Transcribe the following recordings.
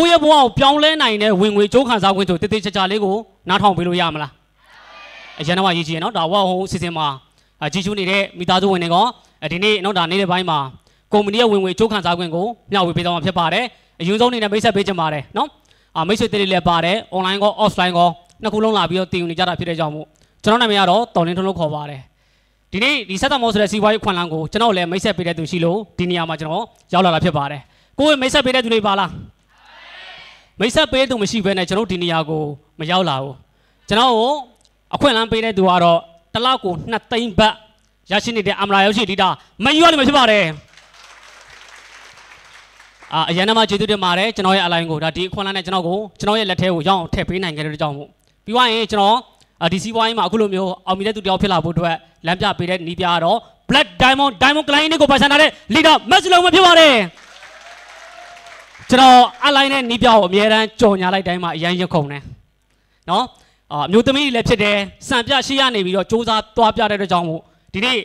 ကိုယ့်ရဲ့ဘဝကိုပြောင်းလဲနိုင်တဲ့ဝင်ငွေကြိုးခံစားခွင့်ဆိုတည်တည်ချာချာလေးကိုနားထောင်ပေးလို့ရမလားအရင်တော့ရည်ကြည်ရနော်ဒါဝါဟိုစီစဉ်မှာအကြီးကျူးနေတဲ့မိသားစုဝင်တွေကဒီနေ့နော်ဒါနေ့တဲ့ဘိုင်းမှာကုမ္ပဏီရဲ့ဝင်ငွေကြိုးခံစားခွင့်ကိုမျှဝေပေးသွားမှာဖြစ်ပါတယ်အရင်ဆုံးအနေနဲ့မိတ်ဆက်ပေးချင်ပါတယ်နော်အာမိတ်ဆွေတွေလည်းပါတယ် online ကော offline ကောနှစ်ခုလုံးလာပြီးတော့တင်ယူနေကြတာဖြစ်တဲ့ကြောင့်မို့ကျွန်တော်နာမည်ကတော့တော်လင်းထုံးလို့ခေါ်ပါတယ်ဒီနေ့ဒီဆက်သက်မောဆိုတဲ့စီးပွားရေးခွန်လန်းကိုကျွန်တော်လည်းမိတ်ဆက်ပေးတဲ့သူရှိလို့ဒီနေရာမှာကျွန်တော်ရောက်လာတာဖြစ်ပါတယ်ကိုယ်မိတ်ဆက်ပေးတဲ့သူတွေပါလား မိတ်ဆက်ပေးသူမရှိဘဲနဲ့ကျွန်တော်ဒီနေရာကိုမရောက်လာဘူးကျွန်တော်ကိုအခွင့်အလမ်းပေးတဲ့သူကတော့တစ်လောက်ကို2သိန်းဘတ်ရရှိနေတဲ့အမလာရောက်ရှိဒီတာမယူရလိမ့်မယ်ဖြစ်ပါတယ်အာအရင်ကမှကျေးဇူးတင်ပါတယ်ကျွန်တော်ရဲ့အလိုင်းကိုဒါဒီအခွင့်အလမ်းနဲ့ကျွန်တော်ကိုကျွန်တော်ရဲ့လက်ထဲကိုရောက်အောင်ထည့်ပေးနိုင်ခဲ့တဲ့ကြောင့်မို့ပြီးသွားရင်ကျွန်တော်အာဒီစီးပွားရေးမှာအခုလိုမျိုးအောင်မြင်တဲ့သူတယောက်ဖြစ်လာဖို့အတွက်လမ်းပြပေးတဲ့နီးပြတော့ Black Diamond Diamond Client ကိုပိုင်ဆိုင်ထားတဲ့ leader မက်စလုံးမဖြစ်ပါတယ် ကျွန်တော်အလိုင်းနဲ့နီးပြကိုအမြဲတမ်းကြော်ညာလိုက်တိုင်းမှာအရန်ရခုံတယ်နော်အာမျိုးသမီးတွေလည်းဖြစ်တယ်စံပြရှိရနေပြီးတော့စူးစမ်းသွားပြတဲ့အတွက်ကြောင့်မို့ဒီနေ့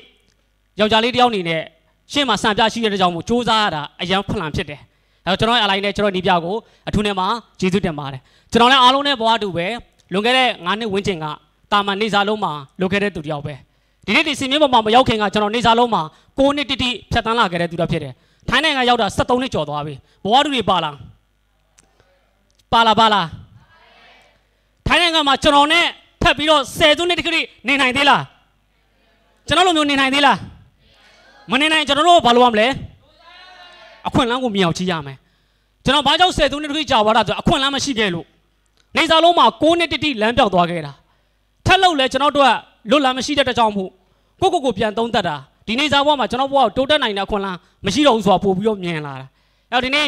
ယောက်ျားလေးတယောက်အနေနဲ့ရှေ့မှာစံပြရှိတဲ့အတွက်ကြောင့်မို့စူးစမ်းရတာအရန်ဖလန်ဖြစ်တယ်အဲတော့ကျွန်တော်ရဲ့အလိုင်းနဲ့ကျွန်တော်နီးပြကိုအထူးနဲ့မှာကျေးဇူးတင်ပါတယ်ကျွန်တော်လည်းအားလုံးနဲ့ဘဝတူပဲလွန်ခဲ့တဲ့9နှစ်ဝန်းကျင်ကတာမန်နေစာလုံးမှာလုပ်ခဲ့တဲ့သူတယောက်ပဲဒီနေ့ဒီစင်မြင့်ပေါ်မှာမရောက်ခင်ကကျွန်တော်နေစာလုံးမှာ9နှစ်တိတိဖြတ်တန်းလာခဲ့တဲ့သူတယောက်ဖြစ်တယ် ထိုင်းနိုင်ငံရောက်တာ73နှစ်ကျော်သွားပြီဘဝတူတွေပါလားပါလားပါလားထိုင်းနိုင်ငံမှာကျွန်တော်နဲ့ထပ်ပြီးတော့10စုနှစ်တခရီနေနိုင်သေးလားကျွန်တော်လိုမျိုးနေနိုင်သေးလားမနေနိုင်ကျွန်တော်တို့ဘာလုပ်ရမလဲအခွင့်အလမ်းကိုမြင်အောင်ကြည့်ရမယ်ကျွန်တော်ဘာကြောင့်10စုနှစ်တခရီကြာသွားတာဆိုအခွင့်အလမ်းမရှိခဲ့လို့နေစာလုံးမှာ9နှစ်တိတိလမ်းပြောက်သွားခဲ့တာထက်လို့လဲကျွန်တော်တို့ကလွတ်လာမရှိတဲ့တကြောင်မို့ကိုကိုကိုပြန်သုံးတတ်တာ ဒီနေစာဘဝမှာကျွန်တော်ဘဝကိုတိုးတက်နိုင်တဲ့အခွင့်အလမ်းမရှိတော့ဘူးဆိုတာပို့ပြီးတော့မြင်လာတာအဲ့တော့ဒီနေ့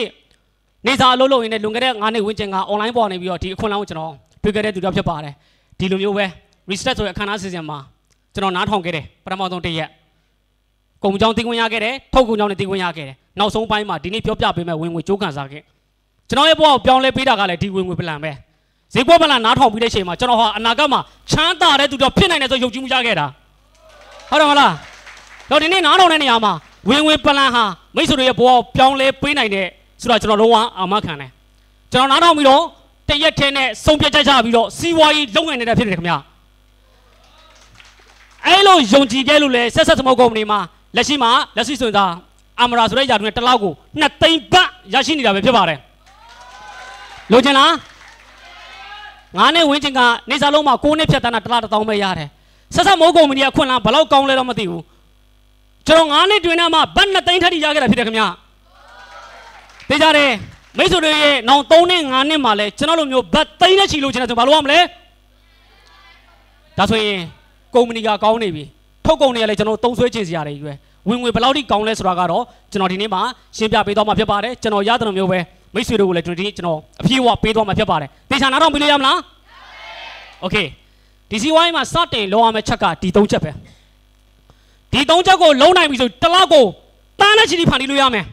နေစာအလုပ်လုပ်ရင်းနဲ့လွန်ခဲ့တဲ့9နှစ်ဝန်းကျင်က online ပေါ်နေပြီးတော့ဒီအခွင့်အလမ်းကိုကျွန်တော်တွေ့ခဲ့တဲ့သူတစ်ယောက်ဖြစ်ပါတယ်ဒီလိုမျိုးပဲ reset ဆိုတဲ့အခမ်းအနားစီစဉ်မှာကျွန်တော်နားထောင်ခဲ့တယ်ပထမဆုံးတစ်ရက်ကုံကြောင်တင်ခွင့်ရခဲ့တယ်ထုတ်ကုံကြောင်နဲ့တင်ခွင့်ရခဲ့တယ်နောက်ဆုံးပိုင်းမှာဒီနေ့ပြောပြပေးမဲ့ဝင်ငွေကြိုးကန်စားခဲ့ကျွန်တော်ရဲ့ဘဝကိုပြောင်းလဲပေးတာကလည်းဒီဝင်ငွေပလန်ပဲဈေးကွက်ပလန်နားထောင်ပြီးတဲ့အချိန်မှာကျွန်တော်ဟာအနာဂတ်မှာချမ်းသာတဲ့သူတော့ဖြစ်နိုင်တယ်ဆိုယုံကြည်မှုရခဲ့တာဟုတ်တယ်မလား တော့ဒီနေ့နားထောင်တဲ့နေရာမှာဝင်ငွေပလန်ဟာမိတ်ဆွေတွေရဲ့ဘဝကိုပြောင်းလဲပေးနိုင်တဲ့ဆိုတာကျွန်တော်လုံးဝအာမခံတယ်ကျွန်တော်နားထောင်ပြီးတော့တရက်ထဲနဲ့စုံပြတ်ကြကြပြီးတော့စီးပွားရေးလုပ်ငန်းနေတဲ့ဖြစ်တယ်ခင်ဗျာအဲ့လိုယုံကြည်ခဲ့လို့လေဆက်ဆက်စမောကုမ္ပဏီမှာလက်ရှိမှာလက်ရှိဆိုရင်ဒါအမရာဆိုတဲ့ຢာတူနဲ့တစ်လောက်ကိုနှစ်သိန်းဘတ်ရရှိနေတာပဲဖြစ်ပါတယ်လိုချင်လားငါးနှစ်ဝင်းချင်းကနေစားလုံးမှာ9နှစ်ဖြတ်တန်းတာတစ်လားတစ်သောင်းပဲရတယ်ဆက်ဆက်မိုးကုမ္ပဏီကအခွင့်အလမ်းဘယ်လောက်ကောင်းလဲတော့မသိဘူး ကျွန်တော်9နှစ်တွင်ထဲမှာဘတ်2သိန်းထက်ထိရခဲ့တာဖြစ်တယ်ခင်ဗျာသိကြတယ်မိတ်ဆွေတွေရဲ့နောင်3နှစ်5နှစ်မှာလဲကျွန်တော်လိုမျိုးဘတ်သိန်းနဲ့ချီလို့ချင်တယ်ဆိုဘာလို့ရမလဲဒါဆိုရင်ကုမ္ပဏီကကောင်းနေပြီထုတ်ကုန်တွေကလည်းကျွန်တော်သုံးဆွဲချင်စရာတွေကြီးပဲဝင်ငွေဘယ်လောက်ထိကောင်းလဲဆိုတာကတော့ကျွန်တော်ဒီနေ့မှာရှင်းပြပေးသွားမှာဖြစ်ပါတယ်ကျွန်တော်ရတဲ့မျိုးပဲမိတ်ဆွေတို့ကိုလည်းကျွန်တော်ဒီကျွန်တော်အပြည့်အဝပေးသွားမှာဖြစ်ပါတယ်တေချာနားထောင်ပြီးလို့ရမလားโอเคဒီစီဝိုင်းမှာစတင်လောရမယ့်ချက်ကဒီ၃ချက်ပဲ ဒီ၃ချက်ကိုလုံးနိုင်ပြီဆိုတစ်လောက်ကိုတားနဲ့ချီတီဖန်တီးလို့ရမယ်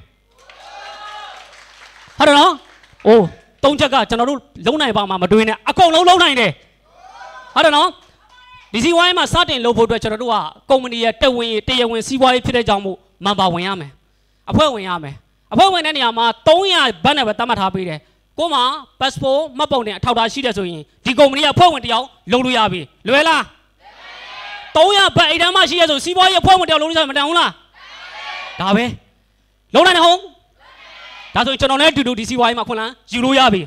ဟုတ်တယ်နော်။အိုးသုံးချက်ကကျွန်တော်တို့လုံးနိုင်ပါမှာမတွေးနဲ့အကုန်လုံးလုံးနိုင်တယ်။ဟုတ်တယ်နော်။ဒီစီဝိုင်းမှာစတင်လုပ်ဖို့အတွက်ကျွန်တော်တို့ကကုမ္ပဏီရဲ့တက်ဝင်တရားဝင်စီးပွားရေးဖြစ်တဲ့ကြောင့်မို့မန်ပါဝင်ရမယ်။အဖွဲ့ဝင်ရမယ်။အဖွဲ့ဝင်တဲ့နေရာမှာ300ဘတ်နဲ့ပဲသတ်မှတ်ထားပေးတယ်။ကို့မှာ passport မှတ်ပုံတင်အထောက်အထားရှိတယ်ဆိုရင်ဒီကုမ္ပဏီကအဖွဲ့ဝင်တယောက်လုပ်လို့ရပြီ။လွယ်လား။ 300ဘတ်အိမ်ထဲမှာရှိရဆိုစီးပွားရေးအဖွဲ့ဝင်တယောက်လုပ်လို့ရမှာမတန်ဘူးလား။ဒါပဲ။လုံးနိုင်တယ်ဟုတ်။ဒါဆိုရင်ကျွန်တော်လည်းအတူတူဒီစီဝိုင်းမှာခွန်လန်းယူလို့ရပြီ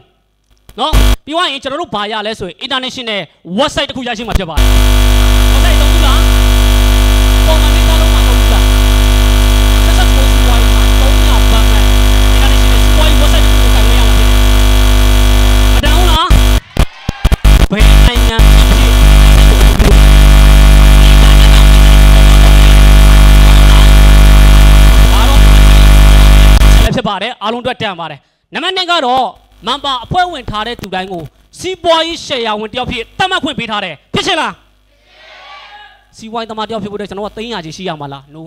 နော်ပြီးသွားရင်ကျွန်တော်တို့ဘာရလဲဆိုရင် international website တစ်ခုရရှိမှာဖြစ်ပါတယ် website သုံးခုလားပုံမှန် ပါတယ်အားလုံးအတွက်တန်ပါတယ်နံပါတ်1ကတော့မန်ပါအဖွဲ့ဝင်ထားတဲ့သူတိုင်းကိုစီးပွားရေးရှယ်ယာဝင်တယောက်ဖြစ်တတ်မှတ်ခွင့်ပေးထားတယ်ဖြစ်ချင်လားစီးပွားရေးသမားတယောက်ဖြစ်ဖို့အတွက်ကျွန်တော်က300ကြီးရှိရမှာလား no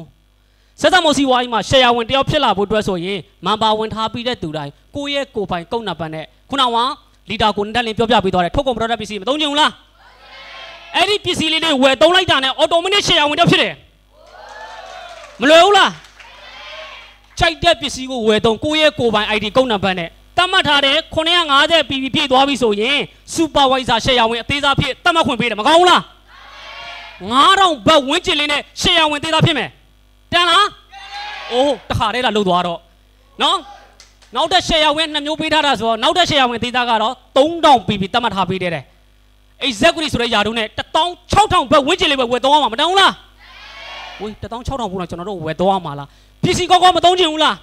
ဆက်သမောစီးပွားရေးမှာရှယ်ယာဝင်တယောက်ဖြစ်လာဖို့အတွက်ဆိုရင်မန်ပါဝင်ထားပြီးတဲ့သူတိုင်းကိုယ့်ရဲ့ကိုယ်ပိုင်ကုတ်နံပါတ်နဲ့ခုနကလီတာကိုတက်လင်းပြောပြပေးသွားတယ်ထုတ်ကုန် product ပစ္စည်းမသုံးချင်ဘူးလားအဲ့ဒီပစ္စည်းလေးတွေဝယ်သုံးလိုက်တာနဲ့ automatic ရှယ်ယာဝင်တယောက်ဖြစ်တယ်မလွယ်ဘူးလား ကြိုက်တဲ့ပစ္စည်းကိုဝယ်သုံးကိုယ့်ရဲ့ကိုယ်ပိုင် ID ကုတ်နံပါတ်နဲ့တတ်မှတ်ထားတဲ့950 PB ပြည့်သွားပြီဆိုရင်စူပါဝိုင်ဇာရှယ်ယာဝင်အသေးစားဖြစ်တတ်မှတ်ခွင့်ပေးတယ်မကောင်းဘူးလား9000ဘတ်ဝန်းကျင်လေးနဲ့ရှယ်ယာဝင်သေးသားဖြစ်မယ်တန်လားအိုးတခါတည်းလာလှုပ်သွားတော့နော်နောက်တဲ့ရှယ်ယာဝင်နှစ်မျိုးပေးထားတာဆိုတော့နောက်တဲ့ရှယ်ယာဝင်သေးသားကတော့3000 PB တတ်မှတ်ထားပေးတယ်တဲ့ exactly ဆိုတဲ့ယာတို့နဲ့16000ဘတ်ဝန်းကျင်လေးပဲဝယ်တော့မှာမတန်ဘူးလား ဝေး16000ဘူးလားကျွန်တော်တို့ဝယ်တော့မှာလားပစ္စည်းကောင်းကောင်းမသုံးချင်ဘူးလား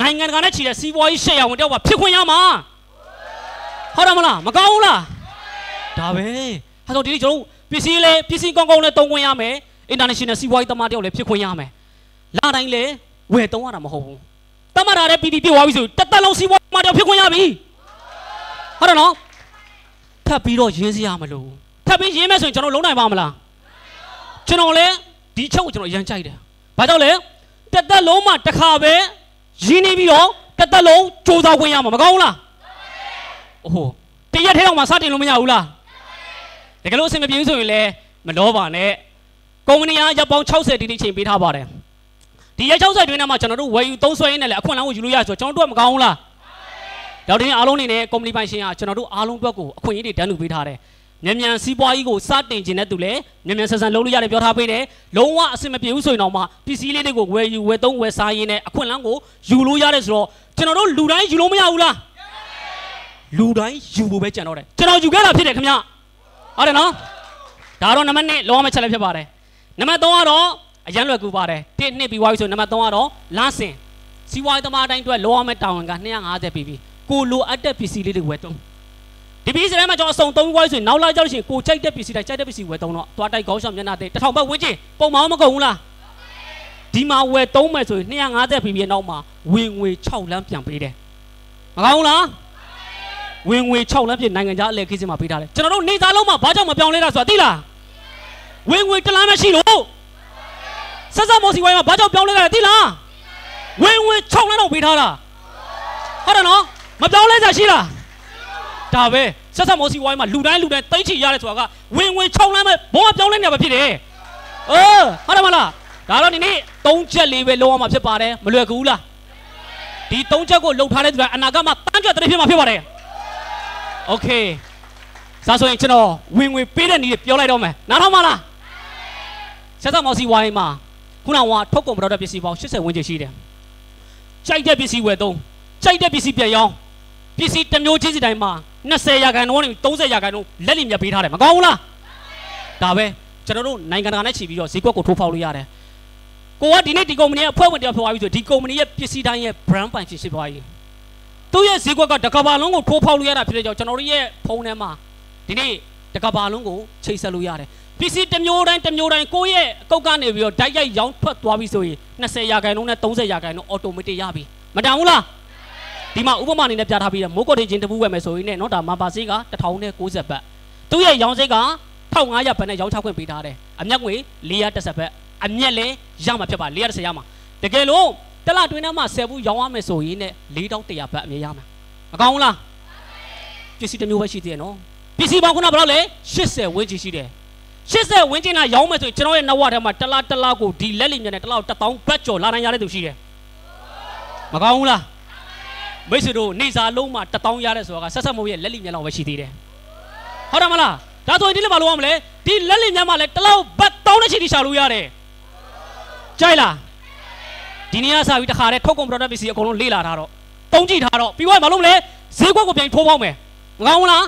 နိုင်ငံတကာနဲ့ချီတဲ့စီးပွားရေးရှယ်ယာဝင်တယောက်ကဖြစ်ခွင့်ရမှာဟုတ်တယ်မလားမကောင်းဘူးလားဒါပဲဟာဆိုဒီနေ့ကျွန်တော်တို့ပစ္စည်းလေးပစ္စည်းကောင်းကောင်းလေးသုံးခွင့်ရမယ် international စီးပွားရေးသမားတယောက်လည်းဖြစ်ခွင့်ရမယ်လာတိုင်းလေဝယ်သုံးရတာမဟုတ်ဘူးတတ်မှတ်ထားတဲ့ PD ပြည့်သွားပြီဆိုတက်တက်လုံးစီးပွားရေးသမားတယောက်ဖြစ်ခွင့်ရပြီဟုတ်တယ်နော်ထပ်ပြီးတော့ရင်းစရာမလိုဘူးထပ်ပြီးရင်းမယ်ဆိုရင်ကျွန်တော်လုံးနိုင်ပါမလားကျွန်တော်လည်း ဒီချုပ်ကိုကျွန်တော်ရမ်းကြိုက်တယ်ဘာကြောင့်လဲတက်တက်လုံးမှတစ်ခါပဲရင်းနေပြီးတော့တက်တက်လုံးစူးစမ်းခွင့်ရမှာမကောင်းဘူးလားအိုးတရက်ထဲတော့မှစတင်လို့မရဘူးလားတကယ်လို့အဆင်မပြေဘူးဆိုရင်လည်းမလောပါနဲ့ကုမ္ပဏီကရပ်ပေါင်း60ဒီနေ့ချိန်ပေးထားပါတယ်ဒီရက်60တွင်းထဲမှာကျွန်တော်တို့ဝယ်ယူသုံးစွဲရင်းနဲ့လည်းအခွင့်အလမ်းကိုယူလို့ရဆိုတော့ကျွန်တော်တို့ကမကောင်းဘူးလားတော့ဒီနေ့အားလုံးနေနဲ့ကုမ္ပဏီပိုင်ရှင်ကကျွန်တော်တို့အားလုံးအတွက်ကိုအခွင့်အရေးတွေတန်းတူပေးထားတယ် မြန်မြန်စီးပွားရေးကိုစတင်ခြင်းတဲ့သူလည်းမြန်မြန်ဆန်ဆန်လုပ်လို့ရတယ်ပြောထားပေးတယ်လုံးဝအဆင်မပြေဘူးဆိုရင်တော့မှပစ္စည်းလေးတွေကိုဝယ်ယူဝယ်သုံးဝယ်စားရင်းနဲ့အခွင့်အလမ်းကိုယူလို့ရတယ်ဆိုတော့ကျွန်တော်တို့လူတိုင်းယူလို့မရဘူးလားလူတိုင်းယူဖို့ပဲကြံတော့တယ်ကျွန်တော်ယူခဲ့တာဖြစ်တယ်ခင်ဗျဟုတ်တယ်နော်ဒါတော့နံပါတ်1လောရမယ့်ချက်လက်ဖြစ်ပါတယ်နံပါတ်3ကတော့အရန်လွယ်ကူပါတယ်တစ်နှစ်ပြီးသွားပြီဆိုနံပါတ်3ကတော့လမ်းစင်စီးပွားရေးသမားအတိုင်းအတွက်လောရမယ့်တာဝန်က250ပြီးပြီကိုလိုအပ်တဲ့ပစ္စည်းလေးတွေဝယ်သုံး ဒီပစ္စည်းတွေမှာကျွန်တော်အစုံသုံးပြီးသွားပြီဆိုရင်နောက်လာကြလို့ရှိရင်ကိုကြိုက်တဲ့ပစ္စည်းတိုင်းကြိုက်တဲ့ပစ္စည်းဝယ်သုံးတော့သွားတိုက်ကောင်းရှောင်မျက်နှာတဲ့တစ်ထောင်ဘတ်ဝန်းကျင်ပုံမှန်မကုန်ဘူးလားဒီမှာဝယ်သုံးမယ်ဆိုရင်250ပြီးပြီနောက်မှာဝင်ငွေ6လမ်းပြန်ပေးတယ်မကောင်းဘူးလားဝင်ငွေ6လမ်းပြည့်နိုင်ငံခြားအလဲခေးစင်မှာပေးထားတယ်ကျွန်တော်တို့နေသားလုံးမှာဘာကြောင့်မပြောင်းလဲတာဆိုတာသိလားဝင်ငွေတလားမရှိလို့ဆက်ဆက်မော်စီဝိုင်းမှာဘာကြောင့်ပြောင်းလဲတာလဲသိလားဝင်ငွေ6လမ်းတော့ပေးထားတာဟုတ်တယ်နော်မပြောင်းလဲကြရှိလား ဒါပဲဆက်ဆက်မောစီဝိုင်းမှာလူတိုင်းလူတိုင်းတိတ်ချီရတယ်ဆိုတာကဝင်ဝင်ခြုံလမ်းမဲ့ဘောကပြောင်းလဲနေတာပဲဖြစ်တယ်။အိုးဟုတ်တယ်မလား။ဒါတော့ဒီနေ့၃ချက်လေးပဲလုံးအောင်မှာဖြစ်ပါတယ်မလွယ်ကူလား။ဒီ၃ချက်ကိုလှုပ်ထားတဲ့သူကအနာဂတ်မှာတန်းကြွတရဖြစ်မှာဖြစ်ပါတယ်။ Okay ။ဒါဆိုရင်ကျွန်တော်ဝင်ဝင်ပေးတဲ့နည်းပြောလိုက်တော့မယ်။နားထောင်မလား။ဆက်ဆက်မောစီဝိုင်းမှာခုနကထုတ်ကုန်ပရောဒတ်ပစ္စည်းပေါင်း80ဝန်းကျင်ရှိတယ်။ကြိုက်တဲ့ပစ္စည်းဝယ်သုံးကြိုက်တဲ့ပစ္စည်းပြန်ရောင်း ပစ္စည်းတစ်မျိုးချင်းစီတိုင်းမှာ20ရာခိုင်နှုန်းနဲ့30ရာခိုင်နှုန်းလက်လီမြတ်ပေးထားတယ်မကောင်းဘူးလားဒါပဲကျွန်တော်တို့နိုင်ငံတကာနဲ့ချီပြီးတော့ဈေးကွက်ကိုထိုးဖောက်လို့ရတယ်ကိုကဒီနေ့ဒီကုမ္ပဏီရဲ့အဖွဲ့ဝင်တယောက်ဖြစ်သွားပြီဆိုဒီကုမ္ပဏီရဲ့ပစ္စည်းတိုင်းရဲ့ brand ပိုင်ဖြစ်ဖြစ်သွားပြီသူ့ရဲ့ဈေးကွက်ကတကဘာလုံးကိုထိုးဖောက်လို့ရတာဖြစ်တဲ့ကြောင့်ကျွန်တော်တို့ရဲ့ဖုန်းထဲမှာဒီနေ့တကဘာလုံးကိုချိတ်ဆက်လို့ရတယ်ပစ္စည်းတစ်မျိုးတိုင်းတစ်မျိုးတိုင်းကိုယ့်ရဲ့အကုတ်ကနေပြီးတော့ဓာတ်ရိုက်ရောင်းထွက်သွားပြီဆိုရင်20ရာခိုင်နှုန်းနဲ့30ရာခိုင်နှုန်းအော်တိုမက်တစ်ရပြီမတန်ဘူးလား ဒီမှာဥပမာအနေနဲ့ပြထားပြီးတယ်မိုးကော်တင်ချင်းတစ်ပူးဝယ်မယ်ဆိုရင်ねเนาะဒါမပါစေးက1090ဘတ်သူ့ရဲ့ရောင်းစိတ်က1500ဘတ်နဲ့ရောင်းချခွင့်ပေးထားတယ်အမျက်ငွေ410ဘတ်အမျက်လည်းရမှာဖြစ်ပါ410ရမှာတကယ်လို့တစ်လတွင်းထဲမှာ10ဘူးရောင်းရမယ်ဆိုရင်ね4100ဘတ်အမြဲရမှာမကောင်းဘူးလားပစ္စည်းတစ်မျိုးပဲရှိသေးတယ်နော် ပစ္စည်းပေါင်းခုနဘယ်လောက်လဲ80ဝန်းကျင်ရှိတယ်80ဝန်းကျင်ကရောင်းမယ်ဆိုရင်ကျွန်တော်ရဲ့နဝထဲမှာတစ်လားတစ်လားကိုဒီလက်လီမြတ်နဲ့တစ်လား1000ဘတ်ကျော်လာနိုင်ရတဲ့သူရှိတယ်မကောင်းဘူးလား မိတ်ဆွေတို့နေစာလုံးမှာ1000ရတဲ့ဆိုတာကဆက်ဆက်မိုးရဲ့လက်လီမြတ်လောက်ပဲရှိသေးတယ်ဟုတ်တယ်မလားဒါဆိုရင်ဒီလက်မလို့ရမလဲဒီလက်လီမြတ်မှာလည်းတစ်လောက်ဘတ်1000နဲ့ချီတိရှာလို့ရတယ်ကြိုက်လားဒီနေ့ကစပြီးတခါတည်းထုတ်ကုန် product ပစ္စည်းအကုန်လုံးလေ့လာထားတော့တုံးကြည့်ထားတော့ပြီးတော့မလုပ်မလဲဈေးကွက်ကိုပြန်ထိုးပေါက်မယ်မကောင်းဘူးလား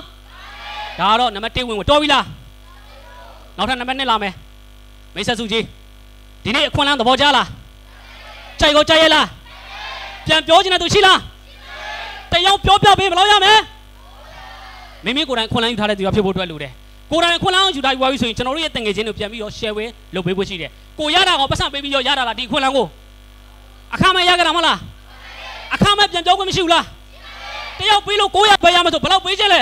ဒါကတော့နံပါတ်1ဝင်ဝင်တော်ပြီလားနောက်ထပ်နံပါတ်2လာမယ်မိတ်ဆက်စုကြီးဒီနေ့အခွင့်အလမ်းသဘောကျလားကြိုက်ကိုကြိုက်ရဲ့လားပြန်ပြောချင်တဲ့သူရှိလား တယောက်ပြောပြပေးဘယ်လောက်ရမလဲမိမိကိုယ်တိုင်ခွန်လိုင်းယူထားတဲ့သူကဖြစ်ဖို့အတွက်လိုတယ်ကိုယ်တိုင်ခွန်လိုင်းယူထားယူပါပြီဆိုရင်ကျွန်တော်တို့ရဲ့တငယ်ချင်းတွေပြန်ပြီးတော့ share ဝဲလုပ်ပေးဖို့ရှိတယ်ကိုရတာကောပတ်စံပေးပြီးတော့ရတာလားဒီခွန်လိုင်းကိုအခမဲ့ရကြတာမဟုတ်လားအခမဲ့ပြန်ပြောခွင့်မရှိဘူးလားတယောက်ပေးလို့900ပဲရမှာဆိုဘယ်လောက်ပေးချင်လဲ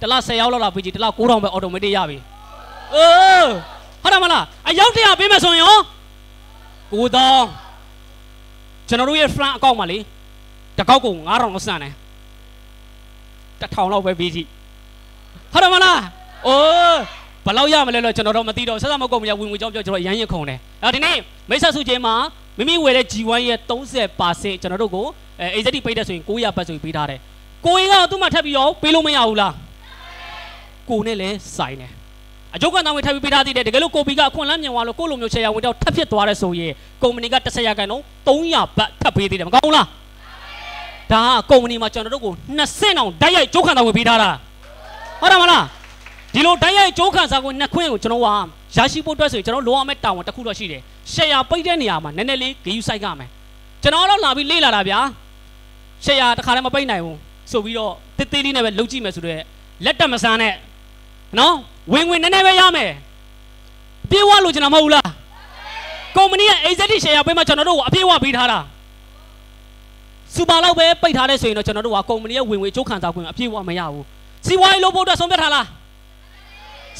တလား10ရောက်လောက်လာပေးကြည့်တလား9000ပဲ automatic ရပြီအိုးဟုတ်တယ်မလားအယောက်တရာပေးမယ်ဆိုရင်ရော9000ကျွန်တော်တို့ရဲ့ flan account မှာလေ တစ်ကောက်ကို9000လောက်စံတယ်1000လောက်ပဲပေးကြည့်ဟုတ်တယ်မလားအိုးဘယ်လောက်ရမလဲလို့ကျွန်တော်တော့မသိတော့ဆက်စမကုတ်မရဝင်ဝင်ကြောင်းပြောကျွန်တော်ရမ်းရင်ခုံတယ်အဲဒီနေ့မိတ်ဆက်စုချင်းမှာမိမိဝယ်တဲ့ G1 ရဲ့30%ကျွန်တော်တို့ကိုအဲ AZD ပိတ်တဲ့ဆိုရင်900ဘတ်ဆိုပြီးပေးထားတယ်ကိုရင်ကသူ့မှာထပ်ပြီးတော့ပေးလို့မရဘူးလားကိုနဲ့လည်းစိုင်းတယ်အကျုပ်ကတောင်းဝင်ထပ်ပြီးပေးထားသေးတယ်တကယ်လို့ကိုပီကအခွင့်အလမ်းမြင်သွားလို့ကိုလိုမျိုးချေရဝင်တော့ထပ်ဖြစ်သွားတဲ့ဆိုရင်ကုမ္ပဏီက10ရာခိုင်နှုန်း300ဘတ်ထပ်ပေးသေးတယ်မကောင်းဘူးလား ဒါကကုမ္ပဏီမှာကျွန်တော်တို့ကို20အောင်ဓာတ်ရိုက်ကျုပ်ခံတောင်းဝင်ပေးထားတာဟုတ်တယ်မလားဒီလိုဓာတ်ရိုက်ကျုပ်ခံစာကိုနှစ်ခွင့်ကိုကျွန်တော်ကရရှိဖို့အတွက်ဆိုရင်ကျွန်တော်လိုရမယ့်တာဝန်တစ်ခုတော့ရှိတယ်ရှယ်ယာပိတ်တဲ့နေရာမှာနည်းနည်းလေးဂယူဆိုင်ကမယ်ကျွန်တော်တော့လာပြီးလေ့လာတာဗျာရှယ်ယာတစ်ခါလည်းမပိတ်နိုင်ဘူးဆိုပြီးတော့တေးသေးလေးနဲ့ပဲလုပ်ကြည့်မယ်ဆိုတော့လက်တက်မဆန်းနဲ့နော်ဝင်ဝင်နည်းနည်းပဲရမယ်ပြေဝလို့ကျွန်တော်မဟုတ်ဘူးလားကုမ္ပဏီရဲ့ AZT share ပေးမှကျွန်တော်တို့ကိုအပြေဝပေးထားတာ စူပါလောက်ပဲပိတ်ထားတဲ့ဆိုရင်တော့ကျွန်တော်တို့ကကုမ္ပဏီရဲ့ဝင်ဝင်ကျုပ်ခံစားခွင့်အပြေဝမရဘူးစီဝိုင်းလို့ဖို့အတွက်ဆုံးဖြတ်ထားလား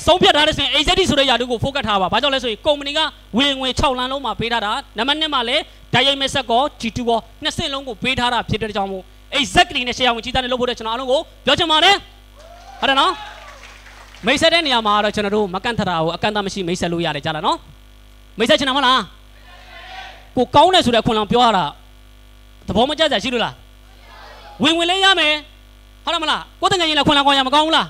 ဆုံးဖြတ်ထားတဲ့ဆိုရင် AZT ဆိုတဲ့ຢာတို့ကို focus ထားပါဘာကြောင့်လဲဆိုရင်ကုမ္ပဏီကဝင်ဝင်6လမ်းလုံးမှာပေးထားတာနံပါတ်1မှာလည်းဓာတ်ရိုက်မဲ့ဆက်ကော G2 ကောနှစ်စင်းလုံးကိုပေးထားတာဖြစ်တဲ့ကြောင့်မို့ exactly နဲ့ share ဝင်ကြီးသားနဲ့လုပ်ဖို့အတွက်ကျွန်တော်အားလုံးကိုပြောချင်ပါတယ်ဟုတ်တယ်နော်မိတ်ဆက်တဲ့နေရာမှာတော့ကျွန်တော်တို့မကန်ထတာကိုအကန့်အသတ်မရှိမိတ်ဆက်လို့ရတယ်ကြားလားနော်မိတ်ဆက်ချင်တာမဟုတ်လားကိုကောင်းတယ်ဆိုတဲ့အခွင့်အလမ်းပြောရတာ သဘောမကျစရာရှိလို့လားဝင်ဝင်လေးရမယ်ဟုတ်တယ်မလားကိုယ်တငယ်ရင်လည်းခွင့်လန်းကောင်းရမကောင်းဘူးလား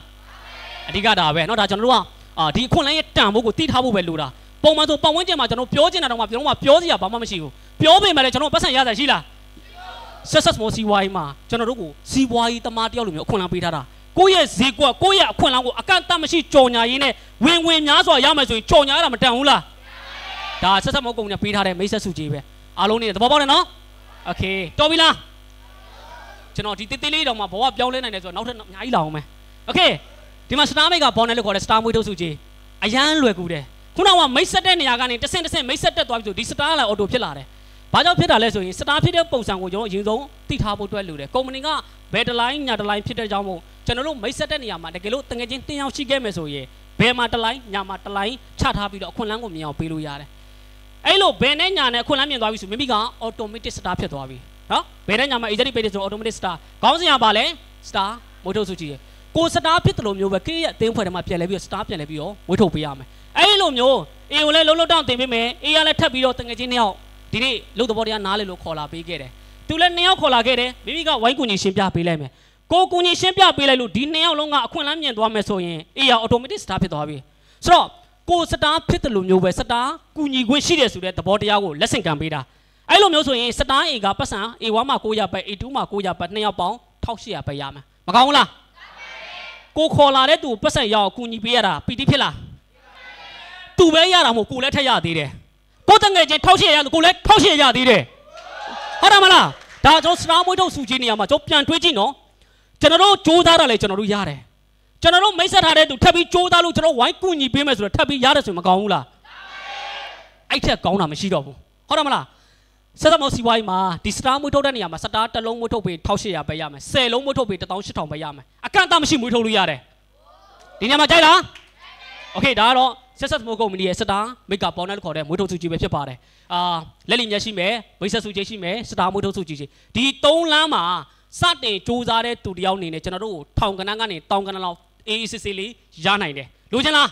အဓိကဒါပဲเนาะဒါကျွန်တော်တို့ကအာဒီအခွင့်အလမ်းရဲ့တန်ဖို့ကိုတိထားဖို့ပဲလိုတာပုံမှန်ဆိုပတ်ဝန်းကျင်မှာကျွန်တော်ပြောချင်တာတော့မှကျွန်တော်ကပြောစရာဘာမှမရှိဘူးပြောပေမဲ့လည်းကျွန်တော်ပတ်စံရစရာရှိလားဆက်ဆက်မောစီဝိုင်းမှာကျွန်တော်တို့ကိုစီးပွားရေးတမားတယောက်လိုမျိုးအခွင့်အလမ်းပေးထားတာကိုယ့်ရဲ့ဈေးကွက်ကိုယ့်ရဲ့အခွင့်အလမ်းကိုအကန့်အသတ်မရှိကြော်ညာရင်းနဲ့ဝင်ဝင်များစွာရမယ်ဆိုရင်ကြော်ညာရတာမတန်ဘူးလားဒါဆက်ဆက်မောကုံနဲ့ပေးထားတဲ့မိတ်ဆက်စုကြီးပဲအားလုံးနေသဘောပေါက်တယ်နော် โอเคတော်ပြီလားကျွန်တော်ဒီတေးသေးလေးတောင်မှဘဝပြောင်းလဲနိုင်တယ်ဆိုတော့နောက်ထပ်အများကြီးလာအောင်မယ်โอเคဒီမှာစတားမိတ်ကဘောနယ်လို့ခေါ်တဲ့စတားမွေးထုတ်စုကြီးအရန်လွယ်ကူတယ်ခုနကမိတ်ဆက်တဲ့နေရာကနေတဆင့်တဆင့်မိတ်ဆက်တက်သွားပြီဆိုဒီစတားလာအော်တိုဖြစ်လာတယ်ဘာကြောင့်ဖြစ်တာလဲဆိုရင်စတားဖြစ်တဲ့ပုံစံကိုကျွန်တော်အရင်ဆုံးသိထားဖို့အတွက်လိုတယ်ကုမ္ပဏီကဘယ်တလိုင်းညာတလိုင်းဖြစ်တဲ့ကြောင့်မို့ကျွန်တော်တို့မိတ်ဆက်တဲ့နေရာမှာတကယ်လို့တငယ်ချင်းတင်းယောက်ရှိခဲ့မယ်ဆိုရင်ဘယ်မှာတလိုင်းညာမှာတလိုင်းချထားပြီးတော့အခွင့်အလမ်းကိုမြင်အောင်ပေးလို့ရတယ် အဲ့လိုဘယ်နဲ့ညာနဲ့အခွင့်အလမ်းမြင်သွားပြီဆိုမိမိက automatic star ဖြစ်သွားပြီနော်ဘယ်နဲ့ညာမှာ agent page ဆို automatic star ခေါင်းစဉ်ကပါလဲ star မိုးထုတ်စုကြည့်ရကိုစတားဖြစ်တယ်လို့မျိုးပဲကိရဲ့အသင်းဖွဲ့ထဲမှာပြန်လဲပြီးတော့စတားပြန်လဲပြီးတော့ဝေးထုတ်ပေးရမယ်အဲ့လိုမျိုးအေကိုလည်းလုံးလုံးတောင်းတင်ပေးမယ်အေကလည်းထပ်ပြီးတော့တငယ်ချင်းနှစ်ယောက်ဒီနေ့လုတ်တော်တရားနားလေလို့ခေါ်လာပေးခဲ့တယ်သူလည်းနှစ်ယောက်ခေါ်လာခဲ့တယ်မိမိကဝိုင်းကူညီရှင်းပြပေးလိုက်မယ်ကိုကူညီရှင်းပြပေးလိုက်လို့ဒီနှစ်ယောက်လုံးကအခွင့်အလမ်းမြင်သွားမယ်ဆိုရင်အေက automatic star ဖြစ်သွားပြီဆိုတော့ ကိုစတားဖြစ်တယ်လို့မျိုးပဲစတားကူညီခွင့်ရှိတယ်ဆိုတဲ့သဘောတရားကိုလက်ဆင့်ကမ်းပေးတာအဲ့လိုမျိုးဆိုရင်စတားအေကပတ်စံ A1 မှာ900ပဲ A2 မှာ900ပဲနှစ်ယောက်ပေါင်း1800ပဲရမယ်မကောင်းဘူးလားကိုခေါ်လာတဲ့သူပတ်စံရောက်ကူညီပေးရတာပီတိဖြစ်လားသူပဲရတာမဟုတ်ကိုလည်းထက်ရသေးတယ်ကိုတငယ်ချင်း1800ရလို့ကိုလည်း1800ရသေးတယ်ဟုတ်တယ်မလားဒါကျွန်တော်စတားမွေးထုတ်စုကြီးနေရာမှာကျွန်တော်ပြန်တွေးကြည့်နော်ကျွန်တော်တို့စူးစမ်းတာလေကျွန်တော်တို့ရတယ် ကျွန်တော်တို့မိတ်ဆက်ထားတဲ့သူထပ်ပြီးစူးစမ်းလို့ကျွန်တော်ဝိုင်းကူညီပေးမယ်ဆိုတော့ထပ်ပြီးရတယ်ဆိုရင်မကောင်းဘူးလားအဲ့ထက်ကောင်းတာမရှိတော့ဘူးဟုတ်တယ်မလားဆက်သမောစီဝိုင်းမှာဒီစတားမွေးထုတ်တဲ့နေရာမှာစတားတစ်လုံးမွေးထုတ်ပေး1800ပဲရမယ်10လုံးမွေးထုတ်ပေး18000ပဲရမယ်အကန့်အသတ်မရှိမွေးထုတ်လို့ရတယ်ဒီနေရာမှာကြိုက်လားโอเคဒါကတော့ဆက်ဆက်မိုးကုမ္ပဏီရဲ့စတားမိတ်ကပေါင်းတဲ့ခေါ်တဲ့မွေးထုတ်စုကြီးပဲဖြစ်ပါတယ်အာလက်လီမျက်ရှိမယ်မိတ်ဆက်စုကြီးရှိမယ်စတားမွေးထုတ်စုကြီးရှိဒီ၃လမ်းမှာစတင်စူးစမ်းတဲ့သူတယောက်အနေနဲ့ကျွန်တော်တို့ကိုထောင်ကနန်းကနေတောင်ကနန်းလောက် အေးအေးစစ်စစ်လေးရနိုင်တယ်လိုချင်လား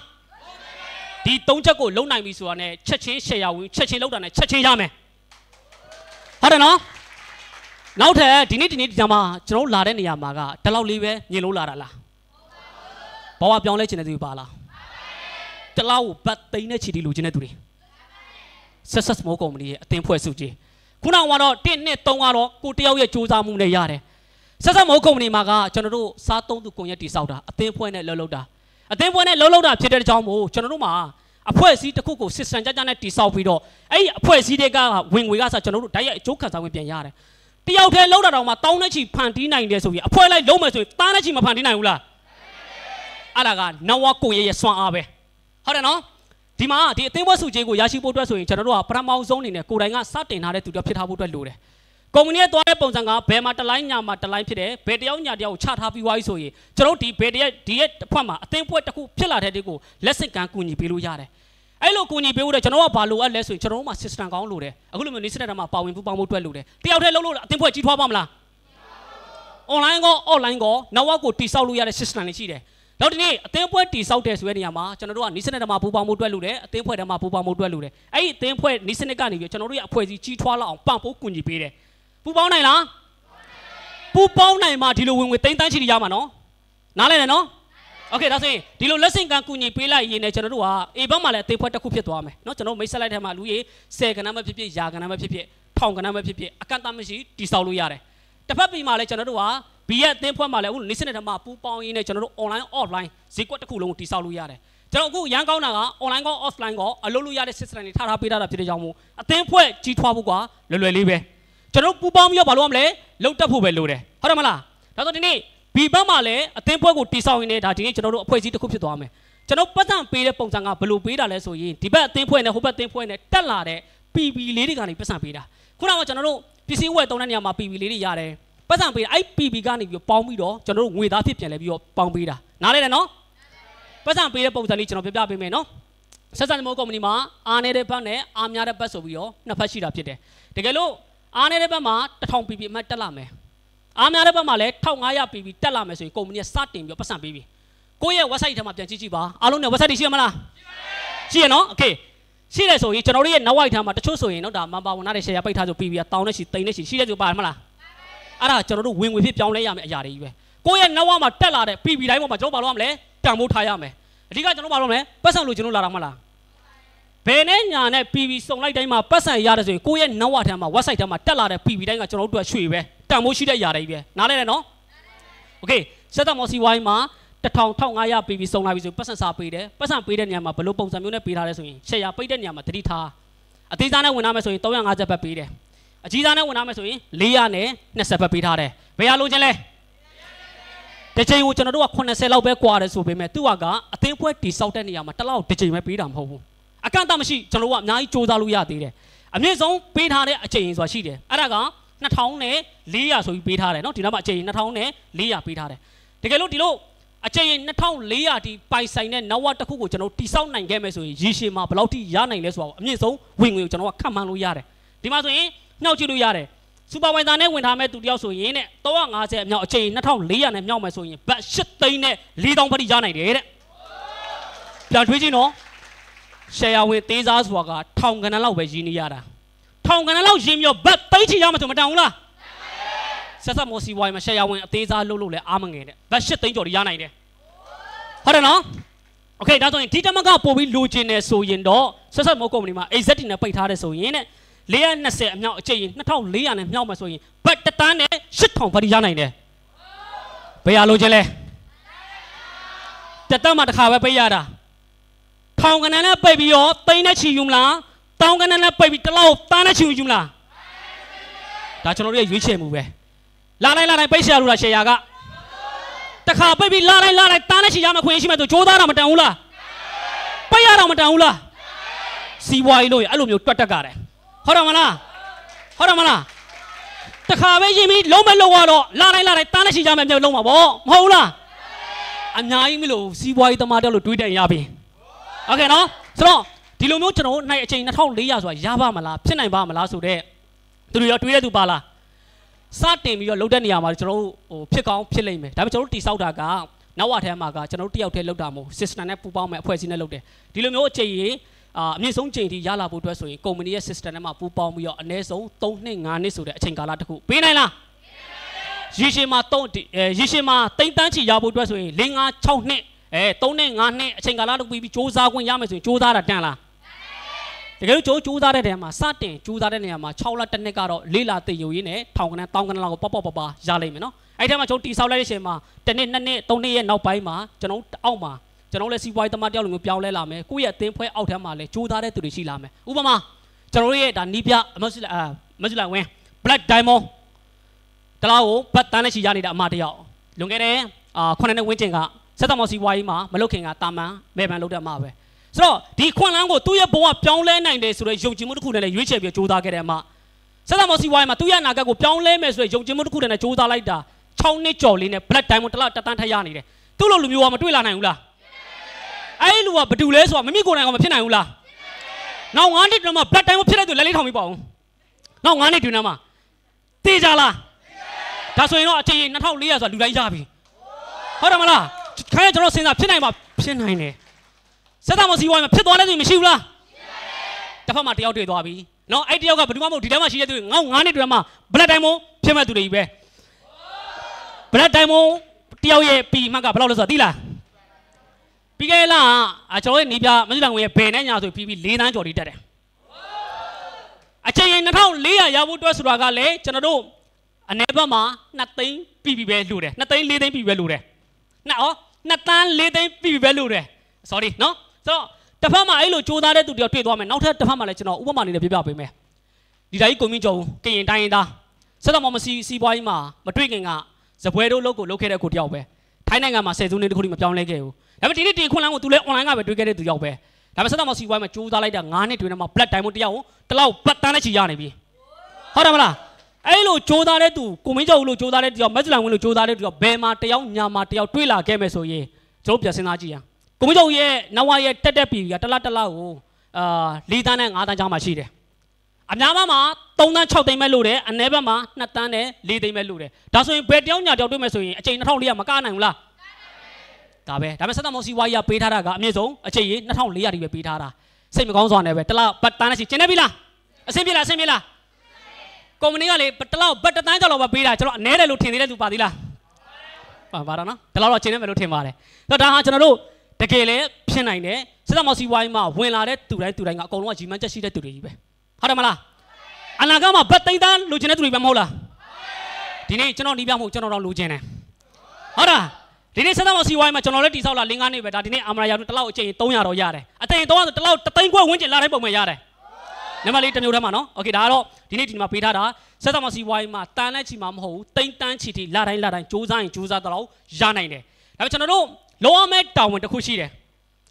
ဒီ၃ချက်ကိုလုံနိုင်ပြီဆိုတာနဲ့ချက်ချင်းရှယ်ယာဝင်ချက်ချင်းလောက်တာနဲ့ချက်ချင်းရမယ်ဟုတ်တယ်နော်နောက်ထပ်ဒီနေ့ဒီနေ့ဒီညမှာကျွန်တော်လာတဲ့နေရာမှာကဒီလောက်လေးပဲညင်လို့လာတာလားဘဝပြောင်းလဲခြင်းတဲ့သူပါလားတလောက်ဘတ်သိန်းနဲ့ချီတီလူချင်းတဲ့သူတွေဆက်ဆက် small company ရဲ့အသင်းဖွဲ့စုကြီးခုနကတော့1နှစ်3ကတော့ကိုတယောက်ရဲ့စူးစမ်းမှုနဲ့ရတယ် ဆက်ဆက် small company မှာကကျွန်တော်တို့စားသုံးသူကုန်ရက်တိစောက်တာအသင်းဖွဲ့နဲ့လှုပ်လှုပ်တာအသင်းဖွဲ့နဲ့လှုပ်လှုပ်တာဖြစ်တဲ့အကြောင်းမို့ကျွန်တော်တို့မှာအဖွဲ့အစည်းတစ်ခုကို system ကြကြနဲ့တိစောက်ပြီးတော့အဲ့ဒီအဖွဲ့အစည်းတွေကဝင်ငွေကဆိုကျွန်တော်တို့ဓာတ်ရိုက်အကျိုးခံစားဝင်ပြန်ရတယ်တယောက်တည်းလှုပ်တာတောင်မှတောင်းနဲ့ချီဖန်တီးနိုင်တယ်ဆိုရင်အဖွဲ့လိုက်လုံးမယ်ဆိုရင်တားနဲ့ချီမဖန်တီးနိုင်ဘူးလားအဲ့ဒါကနဝကိုရဲ့ရဲ့စွမ်းအားပဲဟုတ်တယ်နော်ဒီမှာဒီအသိဝတ်စုကြီးကိုရရှိဖို့အတွက်ဆိုရင်ကျွန်တော်တို့ကပထမဆုံးအနေနဲ့ကိုယ်တိုင်ကစတင်ထားတဲ့သူတွေဖြစ်ထားဖို့အတွက်လိုတယ် ကုမ္ပဏီရဲ့သွားတဲ့ပုံစံကဘယ်မှာတလိုင်းညာမှာတလိုင်းဖြစ်တယ်ဘယ်တယောက်ညာတယောက်ကိုချထားပြီးသွားပြီဆိုရင်ကျွန်တော်တို့ဒီဘယ်တရက်ဒီရဲ့တစ်ဖွဲ့မှာအသိဖွဲ့တစ်ခုဖြစ်လာတဲ့တဲ့ကိုလက်ဆင့်ကမ်းကူညီပေးလို့ရတယ်အဲ့လိုကူညီပေးဖို့တော့ကျွန်တော်ကဘာလိုအပ်လဲဆိုရင်ကျွန်တော်တို့မှာ system ကောင်းလိုတယ်အခုလိုမျိုးနေစတဲ့မှာပါဝင်ပူးပေါင်းဖို့အတွက်လိုတယ်တယောက်တည်းလုံးလို့အသိဖွဲ့ကြီးထွားပါမလား online ကော offline ကောနောက်ဝကိုတိဆောက်လို့ရတဲ့ system တွေရှိတယ်နောက်ဒီနေ့အသင်းဖွဲ့တိဆောက်တဲ့ဆိုတဲ့နေရာမှာကျွန်တော်တို့ကနီးစနစ်တမှာပူပေါင်းမှုအတွက်လုပ်တယ်အသင်းဖွဲ့တမှာပူပေါင်းမှုအတွက်လုပ်တယ်အဲ့ဒီအသင်းဖွဲ့နီးစနစ်ကနေပြီးကျွန်တော်တို့ရဲ့အဖွဲ့အစည်းကြီးထွားလောက်အောင်ပံ့ပိုးကူညီပေးတယ် ပူပေါင်းနိုင်လား ပူပေါင်းနိုင်မှဒီလိုဝင်ငွေတိမ့်တန်းချီရမှာနော်နားလဲတယ်နော်โอเคဒါဆိုရင်ဒီလိုလက်ဆင့်ကမ်းကူညီပေးလိုက်ရင်လည်းကျွန်တော်တို့ကအေဘတ်မှာလည်းအသေးဖွဲတစ်ခုဖြစ်သွားမယ်เนาะကျွန်တော်မိတ်ဆက်လိုက်တဲ့မှာလူကြီး10ကဏ္ဍမဖြစ်ဖြစ်ယာကဏ္ဍမဖြစ်ဖြစ်ထောင်ကဏ္ဍမဖြစ်ဖြစ်အကန့်အသတ်မရှိတိဆောက်လို့ရတယ်တစ်ဖက်ပြည်မှာလည်းကျွန်တော်တို့ကဘီရဲ့အသင်းဖွဲ့မှာလည်းအခုနေစနစ်ထမှာပူပေါင်းရင်းနဲ့ကျွန်တော်တို့ online offline ဈေးကွက်တစ်ခုလုံးကိုတိဆောက်လို့ရတယ်ကျွန်တော်အခုရန်ကောင်းတာက online ကော offline ကောအလုပ်လုပ်ရတဲ့ system တွေထားထားပေးထားတာဖြစ်တဲ့ကြောင့်မို့အသင်းဖွဲ့ကြီးထွားဖို့ကလွယ်လွယ်လေးပဲ ကျွန်တော်ပူပေါင်းပြီးတော့ဘာလုပ်ရမလဲလုံတက်ဖို့ပဲလိုတယ်ဟုတ်တယ်မလားဒါဆိုဒီနေ့ဘီဘတ်မှာလည်းအသင်းဖွဲ့ကိုတိဆောက်ရင်းနဲ့ဒါဒီနေ့ကျွန်တော်တို့အဖွဲ့အစည်းတစ်ခုဖြစ်သွားမယ်ကျွန်တော်ပတ်စံပေးတဲ့ပုံစံကဘယ်လိုပေးတာလဲဆိုရင်ဒီဘက်အသင်းဖွဲ့နဲ့ဟိုဘက်အသင်းဖွဲ့နဲ့တက်လာတဲ့ PB လေးတွေကနေပတ်စံပေးတာခုနကကျွန်တော်တို့ပစ္စည်းဝယ်တုံးတဲ့နေရာမှာ PB လေးတွေရတယ်ပတ်စံပေးတာအဲ့ PB ကနေပြီးပေါင်းပြီးတော့ကျွန်တော်တို့ငွေသားဖြစ်ပြန်လဲပြီးတော့ပေါင်းပေးတာနားလဲတယ်နော်ပတ်စံပေးတဲ့ပုံစံလေးကျွန်တော်ပြပြပေးမယ်နော်ဆက်ဆံမောကုမ္ပဏီမှာအားနေတဲ့ဘက်နဲ့အားများတဲ့ဘက်ဆိုပြီးတော့နှစ်ဖက်ရှိတာဖြစ်တယ်တကယ်လို့ အားနေတဲ့ဘက်မှာ1000 PB အမှတ်တက်လာမယ်အားများတဲ့ဘက်မှာလည်း1500 PB တက်လာမယ်ဆိုရင်ကုမ္ပဏီကစတင်ပြီးတော့ပတ်စံပေးပြီကိုယ့်ရဲ့ website ထဲမှာပြန်ကြည့်ကြည့်ပါအားလုံးနဲ့ website တွေရှိရမလားရှိရနော် okay ရှိတယ်ဆိုရင်ကျွန်တော်တို့ရဲ့ network ထဲမှာတချို့ဆိုရင်တော့ဒါမန်ပါဝင်တဲ့ share ပိတ်ထားဆို PB ကတောင်းနေရှိတိန်နေရှိရှိတယ်ဆိုပါမလားအဲ့ဒါကျွန်တော်တို့ဝင်ငွေဖြစ်ပြောင်းလဲရမယ်အရာတွေကြီးပဲကိုယ့်ရဲ့ network မှာတက်လာတဲ့ PB တိုင်းပေါ်မှာကျွန်တော်ဘာလုပ်ရမလဲတန်ဖိုးထားရမယ်အဓိကကျွန်တော်ဘာလုပ်မလဲပတ်စံလို့ကျွန်တော်လာတာမလား ဘယ်နဲ့ညာနဲ့ PB စုံလိုက်တိုင်းမှာပတ်စံရတယ်ဆိုရင်ကိုယ့်ရဲ့ network ထဲမှာ website ထဲမှာတက်လာတဲ့ PB တိုင်းကကျွန်တော်တို့အတွက်ရွှေပဲတန်ဖိုးရှိတဲ့အရာတွေပဲနားလဲတယ်နော် Okay စက်တမော်စီဝိုင်းမှာ1000 1500 PB စုံလာပြီဆိုပတ်စံစာပေးတယ်ပတ်စံပေးတဲ့နေရာမှာဘယ်လိုပုံစံမျိုးနဲ့ပေးထားလဲဆိုရင်ရှယ်ယာပိတ်တဲ့နေရာမှာတတိထားအသေးစားနဲ့ဝင်လာမယ်ဆိုရင်350ဘတ်ပေးတယ်အကြီးစားနဲ့ဝင်လာမယ်ဆိုရင်400နဲ့20ဘတ်ပေးထားတယ်ဘယ်ဟာလိုချင်လဲတစ်ချိန်ကိုကျွန်တော်တို့က80လောက်ပဲကွာတယ်ဆိုပေမဲ့သူ့ဟာကအသင်းပွဲတီဆောက်တဲ့နေရာမှာတစ်လောက်တစ်ချိန်ပဲပေးတာမဟုတ်ဘူး အကန့်အသတ်မရှိကျွန်တော်တို့ကအများကြီးစူးစမ်းလို့ရသေးတယ်အမြင့်ဆုံးပေးထားတဲ့အချိန်ဆိုတာရှိတယ်အဲ့ဒါက2000နဲ့400ဆိုပြီးပေးထားတယ်เนาะဒီနောက်မှာအချိန်2000နဲ့400ပေးထားတယ်တကယ်လို့ဒီလိုအချိန်2400ဒီပိုင်ဆိုင်တဲ့နောက်ဝတစ်ခုကိုကျွန်တော်တိဆောက်နိုင်ခဲ့မယ်ဆိုရင်ရေရှည်မှာဘယ်လောက်ထိရနိုင်လဲဆိုတာကိုအမြင့်ဆုံးဝင်ငွေကိုကျွန်တော်ကခန့်မှန်းလို့ရတယ်ဒီမှာဆိုရင်နှောက်ကြည့်လို့ရတယ်စူပါဝိုင်ဇာနဲ့ဝင်ထားမဲ့သူတယောက်ဆိုရင်တဲ့350အမြောက်အချိန်2400နဲ့မြောက်မယ်ဆိုရင်ဘတ်8သိန်းနဲ့4000ဖတိရနိုင်တယ်တဲ့ပြန်တွေးကြည့်နော် ရှယ်ယာဝင်သေးစားဆိုတာကထောင်ကဏ္ဍလောက်ပဲရင်းနေရတာထောင်ကဏ္ဍလောက်ရင်းပြီးတော့ဘတ်သိန်းချီရမှဆိုမတန်ဘူးလားဆက်ဆက်မော်စီဝိုင်မှာရှယ်ယာဝင်အသေးစားလုပ်လို့လဲအားမငယ်တဲ့ဘတ်8သိန်းကျော်ရနိုင်တယ်ဟုတ်တယ်နော်โอเคဒါဆိုရင်ဒီတမကပို့ပြီးလိုချင်တယ်ဆိုရင်တော့ဆက်ဆက်မောကုမ္ပဏီမှာ exact နဲ့ပိတ်ထားတယ်ဆိုရင်တဲ့420အမြောက်အကျိတ်2400နဲ့မြောက်မယ်ဆိုရင်ဘတ်တတန်းနဲ့8000ဖတ်ရနိုင်တယ်ဘယ်ရလိုချင်လဲတတန်းမှာတစ်ခါပဲပိတ်ရတာ ထောင်ကနန်းနဲ့ပိတ်ပြီးတော့တိန်းနဲ့ချီယူမလားတောင်းကနန်းနဲ့ပိတ်ပြီးတလောက်သားနဲ့ချီယူမလားဒါကျွန်တော်တို့ရဲ့ရွေးချယ်မှုပဲလာလိုက်လာလိုက်ပိတ်ရှာလို့လားရှယ်ယာကတခါပိတ်ပြီးလာလိုက်လာလိုက်တားနဲ့ချီရမခွင့်ရှိမဲ့ဆိုကြိုးစားတာမတန်ဘူးလားပိတ်ရတော့မတန်ဘူးလားစီးပွားရေးလို့ရအဲ့လိုမျိုးတွတ်တက်ကြတယ်ဟုတ်တယ်မလားဟုတ်တယ်မလားတခါပဲရင်ပြီးလုံးမလုံးတော့လာလိုက်လာလိုက်တားနဲ့ချီရမယ်မြောက်လုံးမှာပေါ့မဟုတ်ဘူးလားအများကြီးမလို့စီးပွားရေးသမားတက်လို့တွေးတယ်ရပြီ โอเคနော်ဆိုတော့ဒီလိုမျိုးကျွန်တော်တို့နိုင်အချိန်2400ဆိုတာရပါမလားဖြစ်နိုင်ပါမလားဆိုတော့သူတို့ရောတွေးတဲ့သူပါလားစတင်ပြီးတော့လုတ်တဲ့နေရာမှာကျွန်တော်တို့ဟိုဖြစ်ကောင်းဖြစ်လိမ့်မယ်ဒါပေမဲ့ကျွန်တော်တို့တိဆောက်တာကနောက်ဝထဲမှာကကျွန်တော်တို့တယောက်တည်းလုတ်တာမဟုတ် system နဲ့ပူပေါင်းမဲ့အဖွဲ့အစည်းနဲ့လုတ်တယ်ဒီလိုမျိုးအချိန်ကြီးအာအမြင့်ဆုံးချိန်ထိရလာဖို့အတွက်ဆိုရင်ကုမ္ပဏီရဲ့ system ထဲမှာပူပေါင်းပြီးတော့အနည်းဆုံး3နှစ်5နှစ်ဆိုတဲ့အချိန်ကာလတစ်ခုပေးနိုင်လားရေရှည်မှာ3အဲရေရှည်မှာတိမ့်တန်းချီရဖို့အတွက်ဆိုရင်5 6နှစ် အဲ3နှစ်5နှစ်အချိန်ကာလတစ်ခုပြီးစ조사ခွင့်ရမယ်ဆိုရင်စ조사တာတန်လားတကယ်လို့ကြိုးကြိုးစားတဲ့နေရာမှာစတင်ကြိုးစားတဲ့နေရာမှာ6လတစ်နှစ်ကတော့လေးလာတည်ယူရင်းနဲ့ထောင်ကနန်းတောင်းကနန်းလောက်ကိုပေါ့ပေါ့ပါပါရလိမ့်မယ်နော်အဲ့ထဲမှာကျွန်တော်တီဆောက်လိုက်တဲ့အချိန်မှာတစ်နှစ်နှစ်နှစ်သုံးနှစ်ရဲ့နောက်ပိုင်းမှာကျွန်တော်အောက်မှာကျွန်တော်လည်းစီးပွားရေးသမားတယောက်လိုမျိုးပြောင်းလဲလာမယ်ကိုယ့်ရဲ့အသင်းဖွဲ့အောက်ထဲမှာလည်းကြိုးစားတဲ့သူတွေရှိလာမယ်ဥပမာကျွန်တော်ရဲ့ဒါနီးပြမတ်စလာမတ်စလာဝင်း black diamond တလားကိုဘတ်တန်းနဲ့ချီရနေတဲ့အမတယောက်လွန်ခဲ့တဲ့အာခုနှစ်နှစ်ဝင်းကျင်က စက်တမော်စီဝါးကြီးမှာမလုတ်ခင်ကတာမန်မဲပန်လုတ်တဲ့အမပဲဆိုတော့ဒီခွန်လန်းကိုသူ့ရဲ့ဘဝပြောင်းလဲနိုင်တယ်ဆိုတော့ယုံကြည်မှုတစ်ခုနဲ့လည်းရွေးချယ်ပြီးကြိုးစားခဲ့တဲ့အမဆက်သမော်စီဝိုင်းမှာသူ့ရဲ့နာဂတ်ကိုပြောင်းလဲမယ်ဆိုရင်ယုံကြည်မှုတစ်ခုနဲ့ကြိုးစားလိုက်တာ6နှစ်ကျော်လေးနဲ့ black diamond တစ်လောက်တက်တန်းထရနေတယ်သူ့လိုလူမျိုးကမတွေ့လာနိုင်ဘူးလားအဲ့ဒီလူကဘယ်သူလဲဆိုတာမမိကိုယ်နိုင်အောင်မဖြစ်နိုင်ဘူးလားနောက်9နှစ်တွင်မှာ black diamond ဖြစ်တဲ့သူလက်လေးထောင်ပြီးပါအောင်နောက်9နှစ်တွင်မှာတေးကြလားဒါဆိုရင်တော့အချိန်2400ဆိုတာလူတိုင်းရပြီဟုတ်တယ်မလား ခိုင်းရကျွန်တော်စဉ်းစားဖြစ်နိုင်ပါဖြစ်နိုင်တယ်စက်သားမစီဝိုင်းမှာဖြစ်သွားတဲ့သူမရှိဘူးလားတစ်ဖက်မှာတယောက်တွေ့သွားပြီနော်အဲ့တယောက်ကဘယ်သူမှမဟုတ်ဒီထဲမှာရှိတဲ့သူငေါငါးနှစ်တွင်မှာ black diamond ဖြစ်မဲ့သူတွေကြီးပဲ Black Diamond တယောက်ရဲ့ပီမှတ်ကဘယ်လောက်လဲဆိုတော့သိလားပြီးခဲ့လားအကျွန်တော်ရဲ့နီးပြမစုလောင်ရဲ့ဘယ်နဲ့ညာဆိုပြီးပြီး၄တန်းကျော်တိတက်တယ်အချိန်ရင်2400ရဖို့အတွက်ဆိုတာကလည်းကျွန်တော်တို့အနေဘက်မှာ2သိန်းပြီးပြီးပဲလို့တယ်2သိန်း4သိန်းပြီးပြီးပဲလို့တယ်နော်ဩ 2တန်း4သိန်းပြီးပြီးပဲလို့တယ် sorry နော်ဆိုတော့တစ်ဖက်မှာအဲ့လိုစူးစမ်းတဲ့သူတယောက်တွေ့သွားမယ်နောက်ထပ်တစ်ဖက်မှာလည်းကျွန်တော်ဥပမာအနေနဲ့ပြပြပေးမယ်ဒီတိုင်းကိုမင်းကျော်ကရင်တိုင်းရင်းသားဆက်တော်မစီစီပွားကြီးမှာမတွေ့ခင်ကဇပွဲတို့လုပ်ကိုလုပ်ခဲ့တဲ့ကိုတယောက်ပဲထိုင်းနိုင်ငံမှာဆယ်စုနှစ်တခုထိမပြောင်းလဲခဲ့ဘူးဒါပေမဲ့ဒီနေ့တင်ခွန်လန်းကိုသူလည်း online ကပဲတွေ့ခဲ့တဲ့သူယောက်ပဲဒါပေမဲ့ဆက်တော်မစီပွားမှာစူးစမ်းလိုက်တာ9နှစ်တွင်ထဲမှာ black diamond တယောက်ကိုတလောက်ပတ်တန်းနဲ့ချီရနေပြီဟုတ်တယ်မလား အဲ့လိုစူးစမ်းတဲ့သူကိုမင်းကျော်လို့စူးစမ်းတဲ့တယောက်မက်ဇလန်ဝင်လို့စူးစမ်းတဲ့တယောက်ဘယ်မှာတယောက်ညာမှာတယောက်တွေ့လာခဲ့မယ်ဆိုရင်ကျွန်တော်ပြန်စဉ်းစားကြည့်ရအောင်ကိုမင်းကျော်ရဲ့နဝရဲ့တက်တက်ပြီကတလားတလားကိုအာ၄တန်းနဲ့၅တန်းကြားမှာရှိတယ်အများမှာမှာ3တန်း6သိန်းပဲလို့တယ်အနည်းဘက်မှာ2တန်းနဲ့4သိန်းပဲလို့တယ်ဒါဆိုရင်ဘယ်တယောက်ညာတယောက်တွေ့မယ်ဆိုရင်အချိန်2400မကနိုင်ဘူးလားဒါပဲဒါပေမဲ့စက်တမောစီဝါကြီးကပေးထားတာကအမြင့်ဆုံးအချိန်ကြီး2400တိပဲပေးထားတာစိတ်မကောင်းစွာနဲ့ပဲတလားပတ်တန်းနဲ့ရှိကျင်းနေပြီလားအဆင်ပြေလားအဆင်ပြေလား ကုမ္ပဏီကလေတလောက်ဘတ်တန်းကျော်လောက်ပဲပေးတာကျွန်တော်အနည်းတယ်လို့ထင်သေးတဲ့သူပါသေးလားပါပါတော့နော်ဒီလောက်တော့ကျင်းနေမယ်လို့ထင်ပါတယ်ဆိုတော့ဒါဟာကျွန်တော်တို့တကယ်လည်းဖြစ်နိုင်တယ်စစ်တပ်မော်စီဝိုင်းမှာဝင်လာတဲ့သူတိုင်းသူတိုင်းကအကုန်လုံးကကြီးမန်းချက်ရှိတဲ့သူတွေကြီးပဲဟုတ်တယ်မလားအနာဂတ်မှာဗတ်သိန်းသားလူချင်တဲ့သူတွေပဲမဟုတ်လားဒီနေ့ကျွန်တော်နီးပြမှုကျွန်တော်တော့လူချင်တယ်ဟုတ်လားဒီနေ့စစ်တပ်မော်စီဝိုင်းမှာကျွန်တော်လည်းတိဆောက်လာ၄၅နှစ်ပဲဒါဒီနေ့အာမရာယာတို့တစ်လောက်အချိန်300တော့ရတယ်အချိန်300ဆိုတစ်လောက်တသိန်းခွဲဝန်းကျင်လာတိုင်းပုံမှန်ရတယ် နံပါတ်လေးတစ်မျိုးထဲမှာနော်โอเคဒါကတော့ဒီနေ့ဒီမှာပေးထားတာစစ်တပ်မော်စီဝိုင်းမှာတန်နဲ့ချီမှာမဟုတ်ဘူးတိန်းတန်းချီတီလာတိုင်းလာတိုင်းစူးစမ်းရင်စူးစမ်းတော့ရနိုင်တယ်ဒါပေမဲ့ကျွန်တော်တို့လောရမဲတောင်ဝင်တစ်ခုရှိတယ်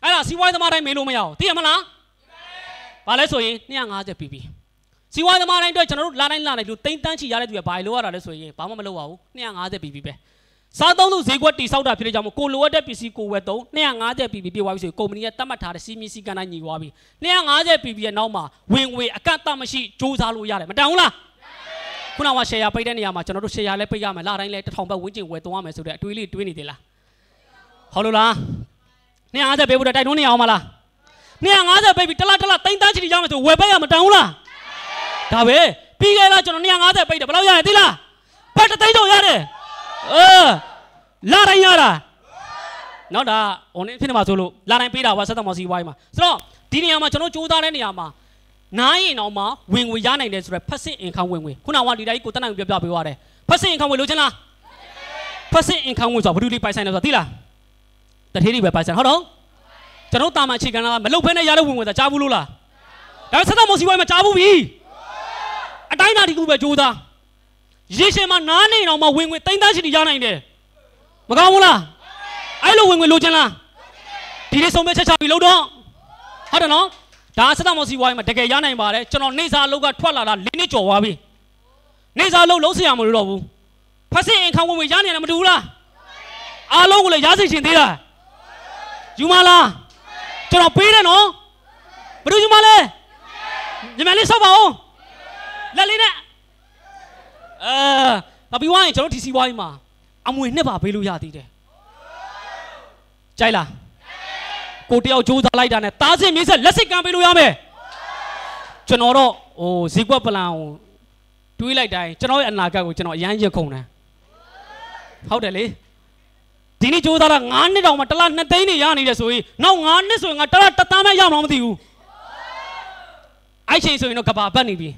အဲ့ဒါစီးပွားရေးသမားတိုင်းမေးလို့မရအောင်သိရမလားဘာလဲဆိုရင်250 pp စီးပွားရေးသမားတိုင်းအတွက်ကျွန်တော်တို့လာတိုင်းလာတိုင်းလူတိမ့်တန်းချီရတဲ့သူကဘာလို့ရတာလဲဆိုရင်ဘာမှမလုပ်ပါဘူး250 pp ပဲ စားသုံးသူဈေးကွက်တိဆောက်တာဖြစ်တဲ့ကြောင့်ကိုလိုအပ်တဲ့ပစ္စည်းကိုဝယ်သုံး250 pp ပြည့်သွားပြီဆိုရင်ကုမ္ပဏီကတတ်မှတ်ထားတဲ့စီမီစီကန်တိုင်းညီသွားပြီ250 pp ရဲ့နောက်မှာဝင်ငွေအကန့်အသတ်မရှိစူးစမ်းလို့ရတယ်မတန်ဘူးလားခုနက share ပိတ်တဲ့နေရာမှာကျွန်တော်တို့ share လည်းပိတ်ရမယ်လာတိုင်းလည်းတစ်ထောင်ဘတ်ဝန်းကျင်ဝယ်သုံးရမယ်ဆိုတဲ့အတွေးလေးတွေးနေသေးလားဟုတ်လို့လား250ပေးဖို့တိုက်တွန်းနေအောင်မလား250ပေးပြီးတလားတလားတိမ့်တန်းချီရမယ်ဆိုဝယ်ပေးရမတန်ဘူးလားဒါပဲပြီးခဲ့လားကျွန်တော်250ပေးတယ်ဘယ်လောက်ရရသိလားဘတ်တသိန်းတော့ရတယ် အဲလာတိုင်းရတာနော်ဒါဟိုနေဖြစ်နေမှာဆိုလို့လာတိုင်းပေးတာပါဆက်တော်မစီဝိုင်းမှာဆိုတော့ဒီနေရာမှာကျွန်တော်စူးစမ်းတဲ့နေရာမှာနားရင်တော့မှဝင်ငွေရနိုင်တယ်ဆိုတော့ဖက်စစ်အင်ခံဝင်ငွေခုနကဒီတိုင်းကိုတက်နိုင်ပြပြပေးသွားတယ်ဖက်စစ်အင်ခံဝင်လို့ချင်းလားဖက်စစ်အင်ခံဝင်ဆိုတာဘယ်သူလေးပိုင်ဆိုင်လဲဆိုတာသိလားတထေးတွေပဲပိုင်ဆိုင်ဟုတ်တော့ကျွန်တော်တာမန်အခြေခံလာမလုတ်ဖဲနဲ့ရတဲ့ဝင်ဝင်သာကြားဘူးလို့လားဒါဆက်တော့မစီဝိုင်းမှာကြားဘူးပြီအတိုင်းသားဒီကူပဲကြိုးသား ရေရှင်မှာနားနေတော့မှဝင်ဝင်တိမ့်သားချီရနိုင်တယ်မကောင်းဘူးလားအဲ့လိုဝင်ဝင်လိုချင်လားဒီလေးဆုံးမဲ့ချက်ချပြီးလို့တော့ဟုတ်တယ်နော်ဒါဆက်တော့မစီဝိုင်းမှာတကယ်ရနိုင်ပါတယ်ကျွန်တော်နေစာအလုပ်ကထွက်လာတာ၄နှစ်ကျော်သွားပြီနေစာအလုပ်လုံးစရာမလိုတော့ဘူးဖက်စစ်အင်ခံဝင်ဝင်ရနေတယ်မတူဘူးလားအားလုံးကိုလည်းရစိတ်ရှင်သေးတာယူမလားကျွန်တော်ပေးတယ်နော်ဘယ်သူယူမလဲညီမလေးဆောက်ပါဦးလက်လေးနဲ့ အဲပြီးွားရင်ကျွန်တော်ဒီစီပွားကြီးမှာအမွေနှစ်ပါပေးလို့ရသေးတယ်ကြိုက်လားကိုတယောက်ကြိုးစားလိုက်တာနဲ့တားစင်မြေးဆက်လက်စစ်ကမ်းပေးလို့ရမယ်ကျွန်တော်တော့ဟိုဈေးကွက်ပလန်ကိုတွေးလိုက်တိုင်းကျွန်တော်ရဲ့အနာဂတ်ကိုကျွန်တော်အရန်ရခုံတယ်ဟုတ်တယ်လေဒီနေ့ကြိုးစားတာ9နှစ်တောင်မှတစ်လ2သိန်းနေရနေတယ်ဆိုရင်နောက်9နှစ်ဆိုရင်ငါတစ်လတစ်သားမှရမှာမသိဘူးအဲ့ချိန်ဆိုရင်တော့ကဘာပတ်နေပြီ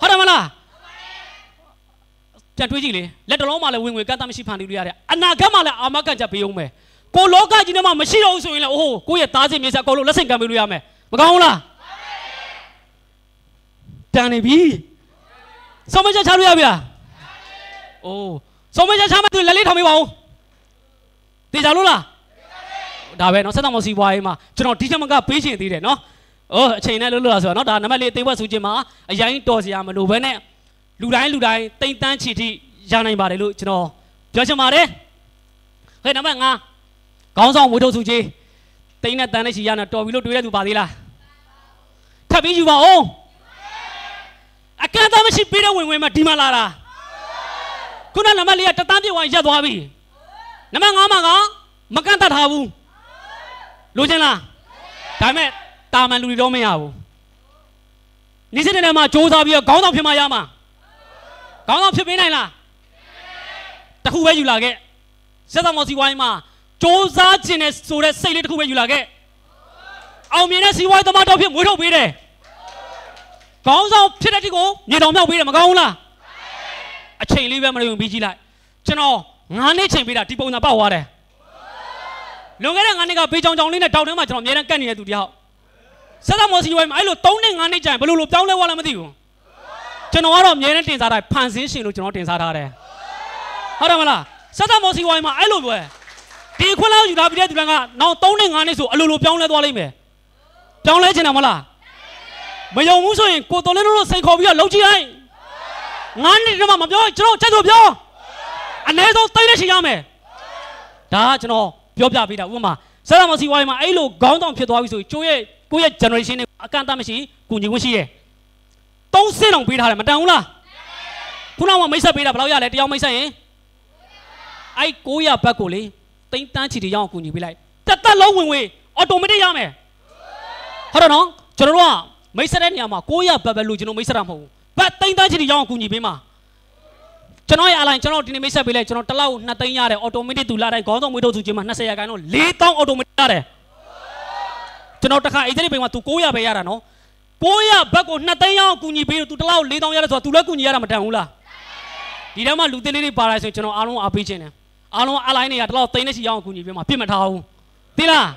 ဟုတ်တယ်မလား ပြန်တွေးကြည့်လေလက်တလုံးမှလည်းဝင်ငွေကန့်သတ်မရှိဖန်တီးလို့ရတယ်အနာဂတ်မှလည်းအာမခံချက်ပေးအောင်မယ်ကိုလောကကြီးထဲမှာမရှိတော့ဘူးဆိုရင်လည်းအိုးကိုယ့်ရဲ့သားစင်မြေဆက်အကုန်လုံးလက်ဆင့်ကမ်းပေးလို့ရမယ်မကောင်းဘူးလားတန်နေပြီဆုံးမချက်ချလို့ရပြီလားအိုးဆုံးမချက်ချမှသူလက်လေးထောင်ပေးပါဦးတေချာလို့လားဒါပဲเนาะဆက်တော်မစီပွားရေးမှာကျွန်တော်ဒီချက်မကပေးချင်သေးတယ်เนาะအိုးအချိန်နဲ့လို့လို့လားဆိုတော့เนาะဒါနံပါတ်လေးတေဝက်စုချင်းမှာအရင်တော်စရာမလိုဘဲနဲ့ လူတိုင်းလူတိုင်းတိမ်တန်းချီထိရနိုင်ပါတယ်လို့ကျွန်တော်ပြောချင်ပါတယ်ဟဲ့နံပါတ်5ခေါင်းဆောင်ဝေထုတ်စုကြီးတိမ်နဲ့တန်းနဲ့ချီရနေတော်ပြီလို့တွေးတဲ့သူပါသေးလားထပ်ပြီးယူပါဦးအကန့်အသတ်မရှိပေးတဲ့ဝင်ဝင်မှာဒီမှာလာတာခုနနံပါတ်လေးကတတန်းပြေဝိုင်းရက်သွားပြီနံပါတ်5မှာကမကန့်တတ်ထားဘူးလိုချင်လားဒါပေမဲ့တာမန်လူတွေတော့မရဘူးနေစစ်တဲ့မှာစ조사ပြီးတော့ခေါင်းဆောင်ဖြစ်မှရမှာ ခေါင်းဆောင်ဖြစ်ပေးနိုင်လားတစ်ခုပဲယူလာခဲ့ဆက်သမော်စီဝိုင်းမှာစ조사ခြင်းနဲ့ဆိုတဲ့စိတ်လေးတစ်ခုပဲယူလာခဲ့အောင်မြင်တဲ့စီဝိုင်းသမားတော်ဖြစ်မွေးထုတ်ပေးတယ်ခေါင်းဆောင်ဖြစ်တဲ့တိကိုမြေတော်မြောက်ပေးတယ်မကောင်းဘူးလားအချိန်လေးပဲမလို့ပြီးကြည့်လိုက်ကျွန်တော်9နှစ်ချိန်ပေးတာဒီပုံစံပေါက်သွားတယ်လွန်ခဲ့တဲ့9နှစ်ကဘေးချောင်ချောင်လေးနဲ့တောက်ထဲမှာကျွန်တော်အများနဲ့ကတ်နေတဲ့သူတယောက်ဆက်သမော်စီဝိုင်းမှာအဲ့လို3နှစ်9နှစ်ကြာရင်ဘယ်လိုလိုပြောင်းလဲသွားလဲမသိဘူး ကျွန်တော်ကတော့အမြဲတမ်းတင်စားတာဖန်ဆင်းရှင်လို့ကျွန်တော်တင်စားထားတယ်ဟုတ်တယ်မလားဆက်သက်မော်စီဝိုင်းမှာအဲ့လိုပဲဒီခွန်းလောက်ယူလာပြီးတဲ့သူတွေကနောက်3နဲ့5နဲ့ဆိုအလိုလိုပြောင်းလဲသွားလိမ့်မယ်ပြောင်းလဲချင်တာမလားမယုံဘူးဆိုရင်ကိုတော်လင်းတို့စိန်ခေါ်ပြီးတော့လှုပ်ကြည့်လိုက်ငါးနှစ်တည်းမှမပြောကျွန်တော်ချက်ဆိုပြောအနည်းဆုံးသိတဲ့ချိန်ရမယ်ဒါကကျွန်တော်ပြောပြပေးတာဥပမာဆက်သက်မော်စီဝိုင်းမှာအဲ့လိုခေါင်းတောင်ဖြစ်သွားပြီဆိုရင်ကျိုးရဲ့ကိုယ့်ရဲ့ generation နဲ့အကန့်အသတ်မရှိကူညီခွင့်ရှိရဲ့ 30တောင်ပေးထားတယ်မတန်ဘူးလားခုနကမိတ်ဆက်ပေးတာဘယ်လောက်ရလဲတယောက်မိတ်ဆက်ရင်အဲ့900ဘတ်ကိုလေတိမ့်တန်းချီတီရအောင်ကူညီပေးလိုက်တက်တက်လုံးဝင်ဝင်အော်တိုမက်တစ်ရမယ်ဟုတ်တော့နော်ကျွန်တော်တို့ကမိတ်ဆက်တဲ့နေရာမှာ900ဘတ်ပဲလို့ကျွန်တော်မိတ်ဆက်တာမဟုတ်ဘူးဘတ်တိမ့်တန်းချီတီရအောင်ကူညီပေးမှာကျွန်တော်ရဲ့အလိုင်းကျွန်တော်ဒီနေ့မိတ်ဆက်ပေးလိုက်ကျွန်တော်တစ်လောက်2သိန်းရတယ်အော်တိုမက်တစ်သူလာတိုင်းခေါင်းဆောင်မွေးထုတ်သူချင်းမှာ20ရာခိုင်နှုန်း4000အော်တိုမက်ရတယ်ကျွန်တော်တစ်ခါအဲ့ဒီပိန်မှာသူ900ပဲရတာနော် 900ဘတ်ကို2သိန်းရအောင်ကူညီပေးလို့ तू တစ်လောက်4000ရတယ်ဆိုတော့ तू လည်းကူညီရတာမတန်ဘူးလားဒီထဲမှာလူသေးလေးတွေပါလာဆိုရင်ကျွန်တော်အားလုံးအားပေးခြင်းတယ်အားလုံးအလိုင်းတွေကတစ်လောက်သိန်းနဲ့ချီရအောင်ကူညီပေးမှာပြစ်မထားဘူးသိလား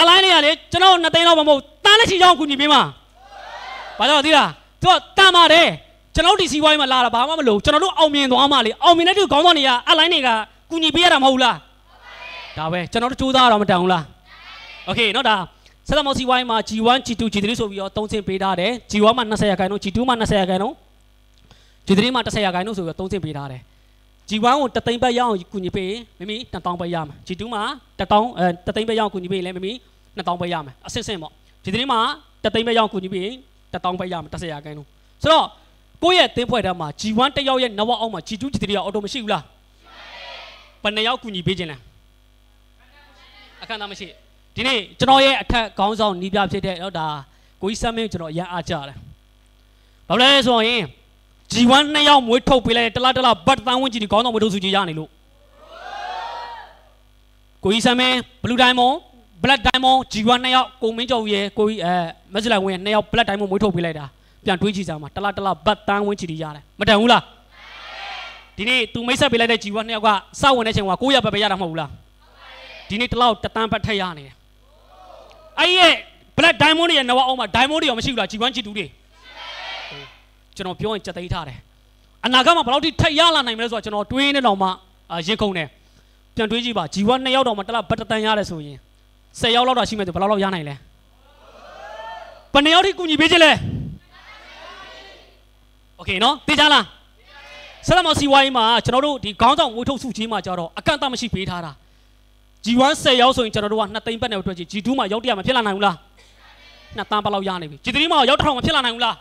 အလိုင်းတွေကလေကျွန်တော်2သိန်းလောက်မဟုတ်တန်းနဲ့ချီရအောင်ကူညီပေးမှာဘာကြောင့်သိလားသူကတန်ပါတယ်ကျွန်တော်ဒီစီဝိုင်းမှာလာတာဘာမှမလို့ကျွန်တော်တို့အောင်မြင်သွားမှလေအောင်မြင်တဲ့သူခေါင်းဆောင်တွေကအလိုင်းတွေကကူညီပေးရတာမဟုတ်လားဒါပဲကျွန်တော်တို့စူးစမ်းရတော့မတန်ဘူးလားโอเคเนาะဒါ ဆက်သမောစီဝိုင်းမှာ G1 G2 G3 ဆိုပြီးတော့သုံးဆင့်ပေးထားတယ် G1 မှာ20ရာခိုင်နှုန်း G2 မှာ20ရာခိုင်နှုန်း G3 မှာ10ရာခိုင်နှုန်းဆိုပြီးတော့သုံးဆင့်ပေးထားတယ် G1 ကိုတသိန်းပဲရအောင်ကူညီပေးရင်မိမိ2000ပဲရမှာ G2 မှာ1000အဲတသိန်းပဲရအောင်ကူညီပေးရင်လည်းမိမိ2000ပဲရမှာအဆင့်ဆင့်ပေါ့ G3 မှာတသိန်းပဲရအောင်ကူညီပေးရင်1000ပဲရမှာ10ရာခိုင်နှုန်းဆိုတော့ကိုယ့်ရဲ့တင်းဖွဲ့ထဲမှာ G1 တစ်ယောက်ရဲ့နဝအောက်မှာ G2 G3 ကအော်တိုမရှိဘူးလားဘယ်နှစ်ယောက်ကူညီပေးခြင်းလဲအခမ်းအနားမရှိ ဒီနေ့ကျွန်တော်ရဲ့အထက်ခေါင်းဆောင်နီးပြဖြစ်တဲ့တော့ဒါကိုကြီးစမ်းမင်းကျွန်တော်အရန်အားကြတယ်ဘာလို့လဲဆိုရင် G1 နှစ်ယောက်မွေးထုတ်ပေးလိုက်တလားတလားဘတ်တန်ဝင်းကြီးဒီခေါင်းဆောင်မွေးထုတ်စုကြီးရနေလို့ကိုကြီးစမ်းမင်း Blue Diamond Black Diamond G1 နှစ်ယောက်ကိုမင်းကျော်ရဲ့ကိုကြီးအဲမက်စလိုက်ဝင်းနှစ်ယောက် Black Diamond မွေးထုတ်ပေးလိုက်တာပြန်တွေးကြည့်စမ်းပါတလားတလားဘတ်တန်ဝင်းကြီးကြီးရတယ်မတန်ဘူးလားဒီနေ့သူမိတ်ဆက်ပေးလိုက်တဲ့ G1 နှစ်ယောက်ကစဝင်တဲ့ချိန်က900ဘတ်ပဲရတာမဟုတ်ဘူးလားဒီနေ့တလောက်တတန်းဘတ်ထက်ရနေတယ် အဲ့ရဲ့ black diamond တွေရဲ့နဝအောင်မှာ diamond တွေရောမရှိဘူးလား G1 G2 တွေကျွန်တော်ပြောရင်စက်သိမ်းထားတယ်အနာဂတ်မှာဘယ်လောက်ထိထက်ရလာနိုင်မလဲဆိုတော့ကျွန်တော်တွေးနေတော့မှရင်ခုန်တယ်ပြန်တွေးကြည့်ပါ G1 နှစ်ယောက်တော့မှတစ်လားဘတ်တတန်းရတယ်ဆိုရင်10ယောက်လောက်တော့ရှိမယ်ဆိုဘယ်လောက်လောက်ရနိုင်လဲဘယ်နှစ်ယောက်ထိကူညီပေးခြင်းလဲโอเคနော်သိကြလားဆလမစီဝိုင်းမှာကျွန်တော်တို့ဒီခေါင်းဆောင်ဝှထုတ်စုချင်းမှာကြတော့အကန့်အသတ်မရှိပေးထားတာ G1 10ရောက်ဆိုရင်ကျွန်တော်တို့က2သိန်းပတ်နဲ့အတွက်ကြည့် G2 မှာရောက်တရမှာဖြစ်လာနိုင်ဘူးလား2တန်းပတ်လောက်ရနေပြီ G3 မှာရောက်တစ်ထောင်မှာဖြစ်လာနိုင်ဘူးလား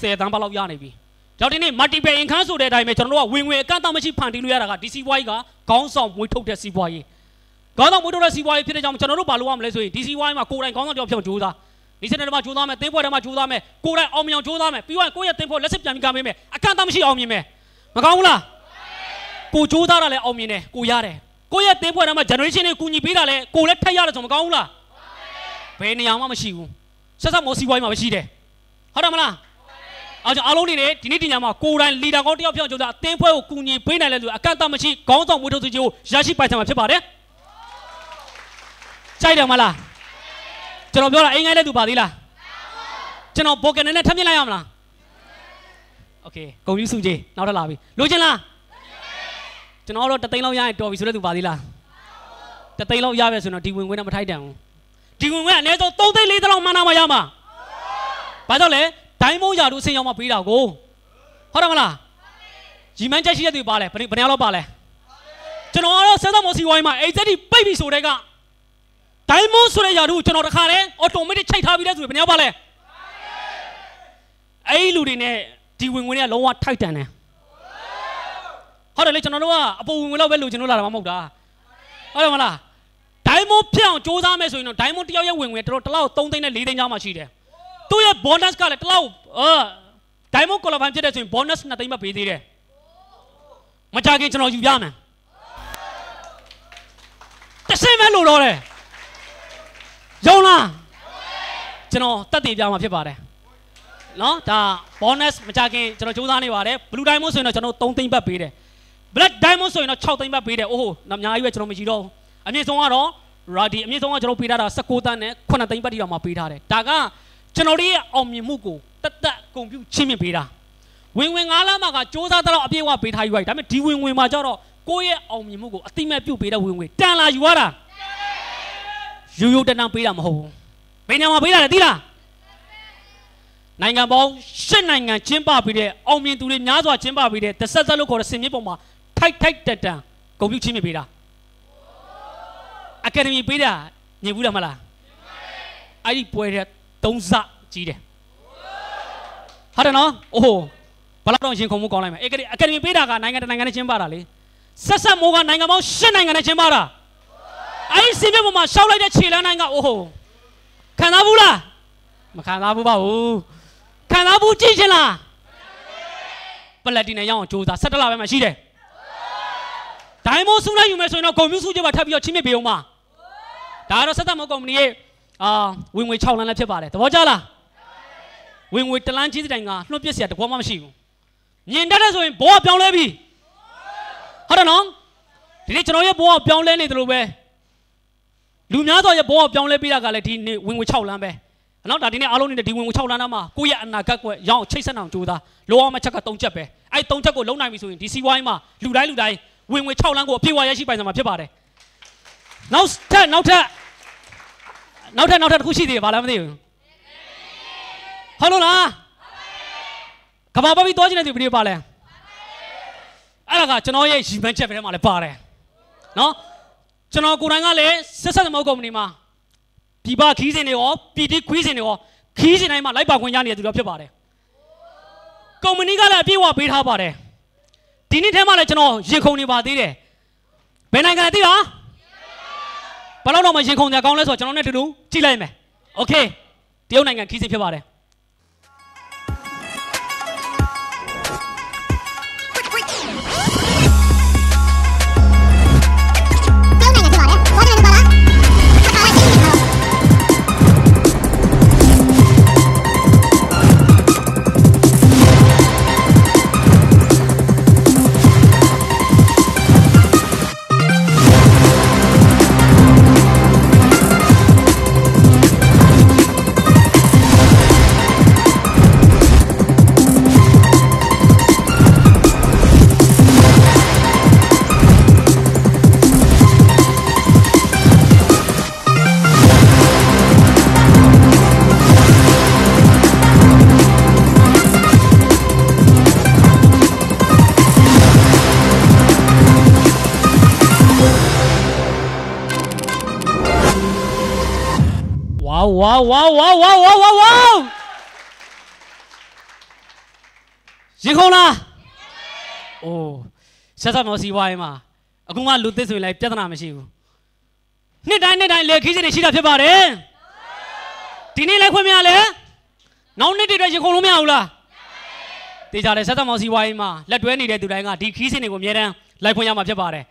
10တန်းပတ်လောက်ရနေပြီကြောင့်ဒီနေ့ multiple income ဆိုတဲ့အတိုင်းပဲကျွန်တော်တို့ကဝင်ဝင်အကန့်အသတ်မရှိဖန်တီးလို့ရတာက DCY ကခေါင်းဆောင်မွေးထုတ်တဲ့စီးပွားရေးခေါင်းဆောင်မွေးထုတ်တဲ့စီးပွားရေးဖြစ်တဲ့ကြောင့်ကျွန်တော်တို့ဘာလုပ်ရမလဲဆိုရင် DCY မှာကိုယ်တိုင်ခေါင်းဆောင်တယောက်ဖြစ်အောင်ကြိုးစားဒီစနေမှာကြိုးစားမယ်တင်းပွဲထဲမှာကြိုးစားမယ်ကိုယ်တိုင်အောင်မြင်အောင်ကြိုးစားမယ်ပြီးတော့ကိုယ့်ရဲ့တင်းပွဲလက်စစ်ပြန်ပြီးကမ်းပေးမယ်အကန့်အသတ်မရှိအောင်မြင်မယ်မကောင်းဘူးလားကိုကြိုးစားတာလည်းအောင်မြင်တယ်ကိုရတယ် ကိုယ့်ရဲ့တင်းဖွဲ့ထဲမှာ generation တွေကူညီပေးတာလဲကိုလည်းထက်ရတယ်ဆိုမကောင်းဘူးလားဘယ်နေရာမှမရှိဘူးဆက်ဆက်မောစီပွားရေးမှာပဲရှိတယ်ဟုတ်တယ်မလားအားကြောင့်အားလုံးတွေဒီနေ့ဒီညမှာကိုယ်တိုင်လီဒါကောင်းတယောက်ပြောင်းကြိုးစားအတင်းဖွဲ့ကိုကူညီပေးနိုင်လဲဆိုအကန့်အသတ်မရှိခေါင်းဆောင်မွေးထုတ်သူကြီးကိုရရှိပိုင်ဆိုင်မှာဖြစ်ပါတယ်ကြိုက်တယ်မလားကျွန်တော်ပြောတာအင်္ဂိုင်းတဲ့သူပါသေးလားကျွန်တော်ဘော်ကန်နဲ့ထပ်မြင်လိုက်ရမလားโอเคဂုံယူစုကြီးနောက်ထပ်လာပြီလိုချင်လား ကျွန်တော်တို့တသိန်းလောက်ရရင်တော်ပြီဆိုတဲ့သူပါသေးလားတသိန်းလောက်ရပဲဆိုတော့ဒီဝင်ခွင့်တော့မထိုက်တန်ဘူးဒီဝင်ခွင့်ကအနည်းဆုံး3သိန်း4သိန်းလောက်မှန်းနာမှရမှာဘာကြောင့်လဲဒိုင်းမိုးရာတို့ဆင်းရောက်မှပေးတာကိုဟုတ်တယ်မလားရီမန်းချက်ရှိတဲ့သူပါလဲဘယ်ဘယ်လောက်ပါလဲကျွန်တော်ကတော့ဆက်သမောစီဝိုင်းမှာအိတ်သက်ဒီပိတ်ပြီဆိုတဲ့ကဒိုင်းမိုးဆိုတဲ့ယာတို့ကျွန်တော်တခါတည်းအော်တိုမက်တစ်ချိတ်ထားပြီးတဲ့ဆိုဘယ်နှယောက်ပါလဲအဲ့ဒီလူတွေနဲ့ဒီဝင်ခွင့်ကလုံးဝထိုက်တန်တယ် ဟုတ်တယ်လေကျွန်တော်တို့ကအပူဝင်လောက်ပဲလိုချင်လို့လာတာမဟုတ်တာဟုတ်တယ်မလားဒိုင်းမွန်ဖြစ်အောင်စူးစမ်းမယ်ဆိုရင်တော့ဒိုင်းမွန်တယောက်ရဲ့ဝင်ဝင်တော်တော်တစ်လောက်3သိန်းနဲ့4သိန်းကြားမှာရှိတယ်သူ့ရဲ့ bonus ကလည်းတစ်လောက်အာဒိုင်းမွန်ကော်လဘန်ဖြစ်တဲ့ဆိုရင် bonus 2သိန်းပဲပေးသေးတယ်မကြခင်ကျွန်တော်ယူပြမယ်တစ်စင်းပဲလို့တော့တယ်ယုံလားကျွန်တော်တက်တည်ပြမှာဖြစ်ပါတယ်နော်ဒါ bonus မကြခင်ကျွန်တော်စူးစမ်းနေပါတယ် blue diamond ဆိုရင်တော့ကျွန်တော်3သိန်းဘတ်ပေးတယ် black diamond ဆိုရင်တော့6သိန်းဘတ်ပေးတယ်အိုးဟိုအများကြီးပဲကျွန်တော်မရှိတော့ဘူးအမြင့်ဆုံးကတော့ Radi အမြင့်ဆုံးကကျွန်တော်ပေးထားတာ19တန်းနဲ့9သိန်းဘတ်တိတော့မှပေးထားတယ်ဒါကကျွန်တော်တို့ရဲ့အောင်မြင်မှုကိုတက်တက်ဂုံပြုချင်းမြင့်ပေးတာဝင်ဝင်9လမှာကစူးစမ်းတော့အပြည့်အဝပေးထားယူလိုက်ဒါပေမဲ့ဒီဝင်ဝင်မှာကျတော့ကိုယ့်ရဲ့အောင်မြင်မှုကိုအတိမတ်ပြုတ်ပေးတဲ့ဝင်ဝင်တန်လာယူရတာယူယူတန်တန်ပေးတာမဟုတ်ဘူးဘယ်နေရာမှာပေးတာလဲသိလားနိုင်ငံပေါင်း၈နိုင်ငံကျင်းပပြီးတဲ့အောင်မြင်သူတွေများစွာကျင်းပပြီးတဲ့တစ်ဆက်ဆက်လို့ခေါ်တဲ့စင်မြင့်ပေါ်မှာ ထိုက်ထိုက်တက်တန်ဂုံပြုချင်းမြင့်ပေးတာအကယ်ဒမီပေးတာညင်ဘူးလားမလားအဲ့ဒီပွဲတဲ့သုံးစကြီးတယ်ဟုတ်တယ်နော်အိုးဘယ်တော့ရင်ခုန်မှုကောင်းလိုက်မယ်အကယ်အကယ်ဒမီပေးတာကနိုင်ငံတနိုင်ငံနဲ့ကျင်းပတာလေဆက်ဆက်မိုးကနိုင်ငံပေါင်း၈နိုင်ငံနဲ့ကျင်းပတာအဲ့ဒီစင်မြင့်ပေါ်မှာရှောက်လိုက်တဲ့ခြေလမ်းတိုင်းကအိုးခံစားဘူးလားမခံစားဘူးပါဘူးခံစားဘူးကြည့်ချင်လားပလက်တီနဲ့ရအောင်စူးစမ်း၁၇လပဲမှရှိတယ် ဒိုင်းမိုးဆူလိုက်ယူမယ်ဆိုရင်တော့ဂုံမျိုးဆူချက်ပါထပ်ပြီးတော့ချင်းမြစ်ပေးအောင်ပါဒါကတော့ဆက်သက်မကုံမနီရဲ့အာဝင်ငွေ6လမ်းလည်းဖြစ်ပါတယ်သဘောကျလားဝင်ငွေတလန်းချင်းစတိုင်ကလွှတ်ပြစ်စရာတကွာမှမရှိဘူးမြင်တတ်တဲ့ဆိုရင်ဘောကပြောင်းလဲပြီဟုတ်တယ်နော်ဒီနေ့ကျွန်တော်ရဲ့ဘောကပြောင်းလဲနေတယ်လို့ပဲလူများစွာရဲ့ဘောကပြောင်းလဲပေးတာကလည်းဒီနေ့ဝင်ငွေ6လမ်းပဲအနောက်ဒါဒီနေ့အားလုံးနေတဲ့ဒီဝင်ငွေ6လမ်းသားမှာကိုယ့်ရဲ့အနာဂတ်ကွက်ရောင်းချိတ်ဆက်အောင်ကြိုးစားလောအောင်မချက်က3ချက်ပဲအဲ့3ချက်ကိုလုံးနိုင်ပြီဆိုရင်ဒီစီးပွားရေးမှာလူတိုင်းလူတိုင်း ဝင်ငွေ6လမ်းကိုအပြည့်အဝရရှိပိုင်ဆောင်မှာဖြစ်ပါတယ်နောက်ထပ်နောက်ထပ်နောက်ထပ်နောက်ထပ်တစ်ခုရှိသေးတယ်ဗာလားမသိဘူးဟုတ်လို့လားကဘာပပီသွားခြင်းတဲ့ဒီဗီဒီယိုပါလဲအဲ့ဒါကကျွန်တော်ရဲ့ရီမန်ချက်ပဲထဲမှာလည်းပါတယ်နော်ကျွန်တော်ကိုယ်တိုင်ကလည်းဆက်ဆက်သမောကုမ္ပဏီမှာပြပခီးစင်တွေရောပြည်တိခွီးစင်တွေရောခီးစင်တိုင်းမှာလိုက်ပါခွင့်ရနေတဲ့သူတွေဖြစ်ပါတယ်ကုမ္ပဏီကလည်းအပြည့်အဝပေးထားပါတယ် ဒီနေ့ထဲမှာလည်းကျွန်တော်ရင်ခုန်နေပါသေးတယ်ဘယ်နိုင်ငံသိလားဘယ်လောက်တော့မှရင်ခုန်ကြကောင်းလဲဆိုတော့ကျွန်တော်နဲ့တူတူကြည့်လိုက်မယ်โอเคတရုတ်နိုင်ငံခီးစင်ဖြစ်ပါတယ် ရင်ခုန်လားအိုးဆက်ဆက်မောစီဝိုင်းမှာအခုမှလူသစ်ဆိုရင်လည်းပြဿနာမရှိဘူးနှစ်တိုင်းနှစ်တိုင်းလေခီးစင်တွေရှိတာဖြစ်ပါတယ်ဒီနေ့လည်းခွင့်မရလဲနောက်နှစ်တွေတော့ရင်ခုန်လို့မရဘူးလားတေချာတယ်ဆက်ဆက်မောစီဝိုင်းမှာလက်တွဲနေတဲ့သူတိုင်းကဒီခီးစင်တွေကိုအများတန်းလိုက်ခွင့်ရမှာဖြစ်ပါတယ်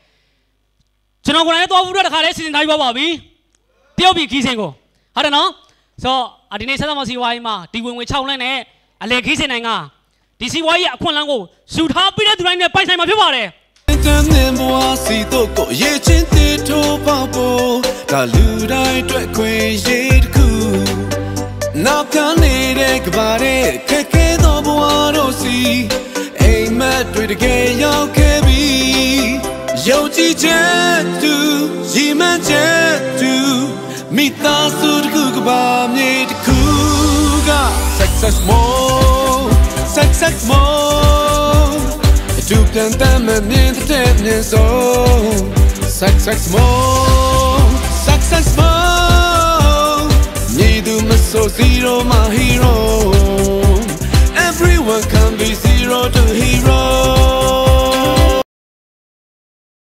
ကျွန်တော်ကိုယ်တိုင်လည်းသွားဘူးတော့တခါလေးစီစဉ်ထားပြီးပါပါပြီတယောက်ပြီခီးစင်ကိုဟုတ်တယ်နော်ဆိုတော့အဒီနေ့ဆက်သမစီဝိုင်းမှာဒီဝင်ဝင်6လမ်းနဲ့အလေခီးစင်နိုင်က ဒီစီဝိုင်းရဲ့အခွင့်အလမ်းကိုယူထားပြီးတဲ့သူတိုင်းနဲ့ပိုင်ဆိုင်မှာဖြစ်ပါတယ်တန်တဲ့ဘဝစီတော့ကိုရေချင်းတီထိုးပေါဖို့ဒါလူတိုင်းအတွက်ခွင့်ရည်တစ်ခုနောက်ခံနေတဲ့ကဘာတဲ့ခက်ခဲသောဘဝတို့စီအိမ်မက်တွေတကယ်ရောက်ခဲ့ပြီယုံကြည်ချက်သူရည်မှန်းချက်သူမိသားစုတစ်ခုကဘာမြေတစ်ခုက success more sak sak small Tu këntëmë një të të një zonë Sak sak small Sak sak small du më so zero my hero. Everyone can be zero to hero.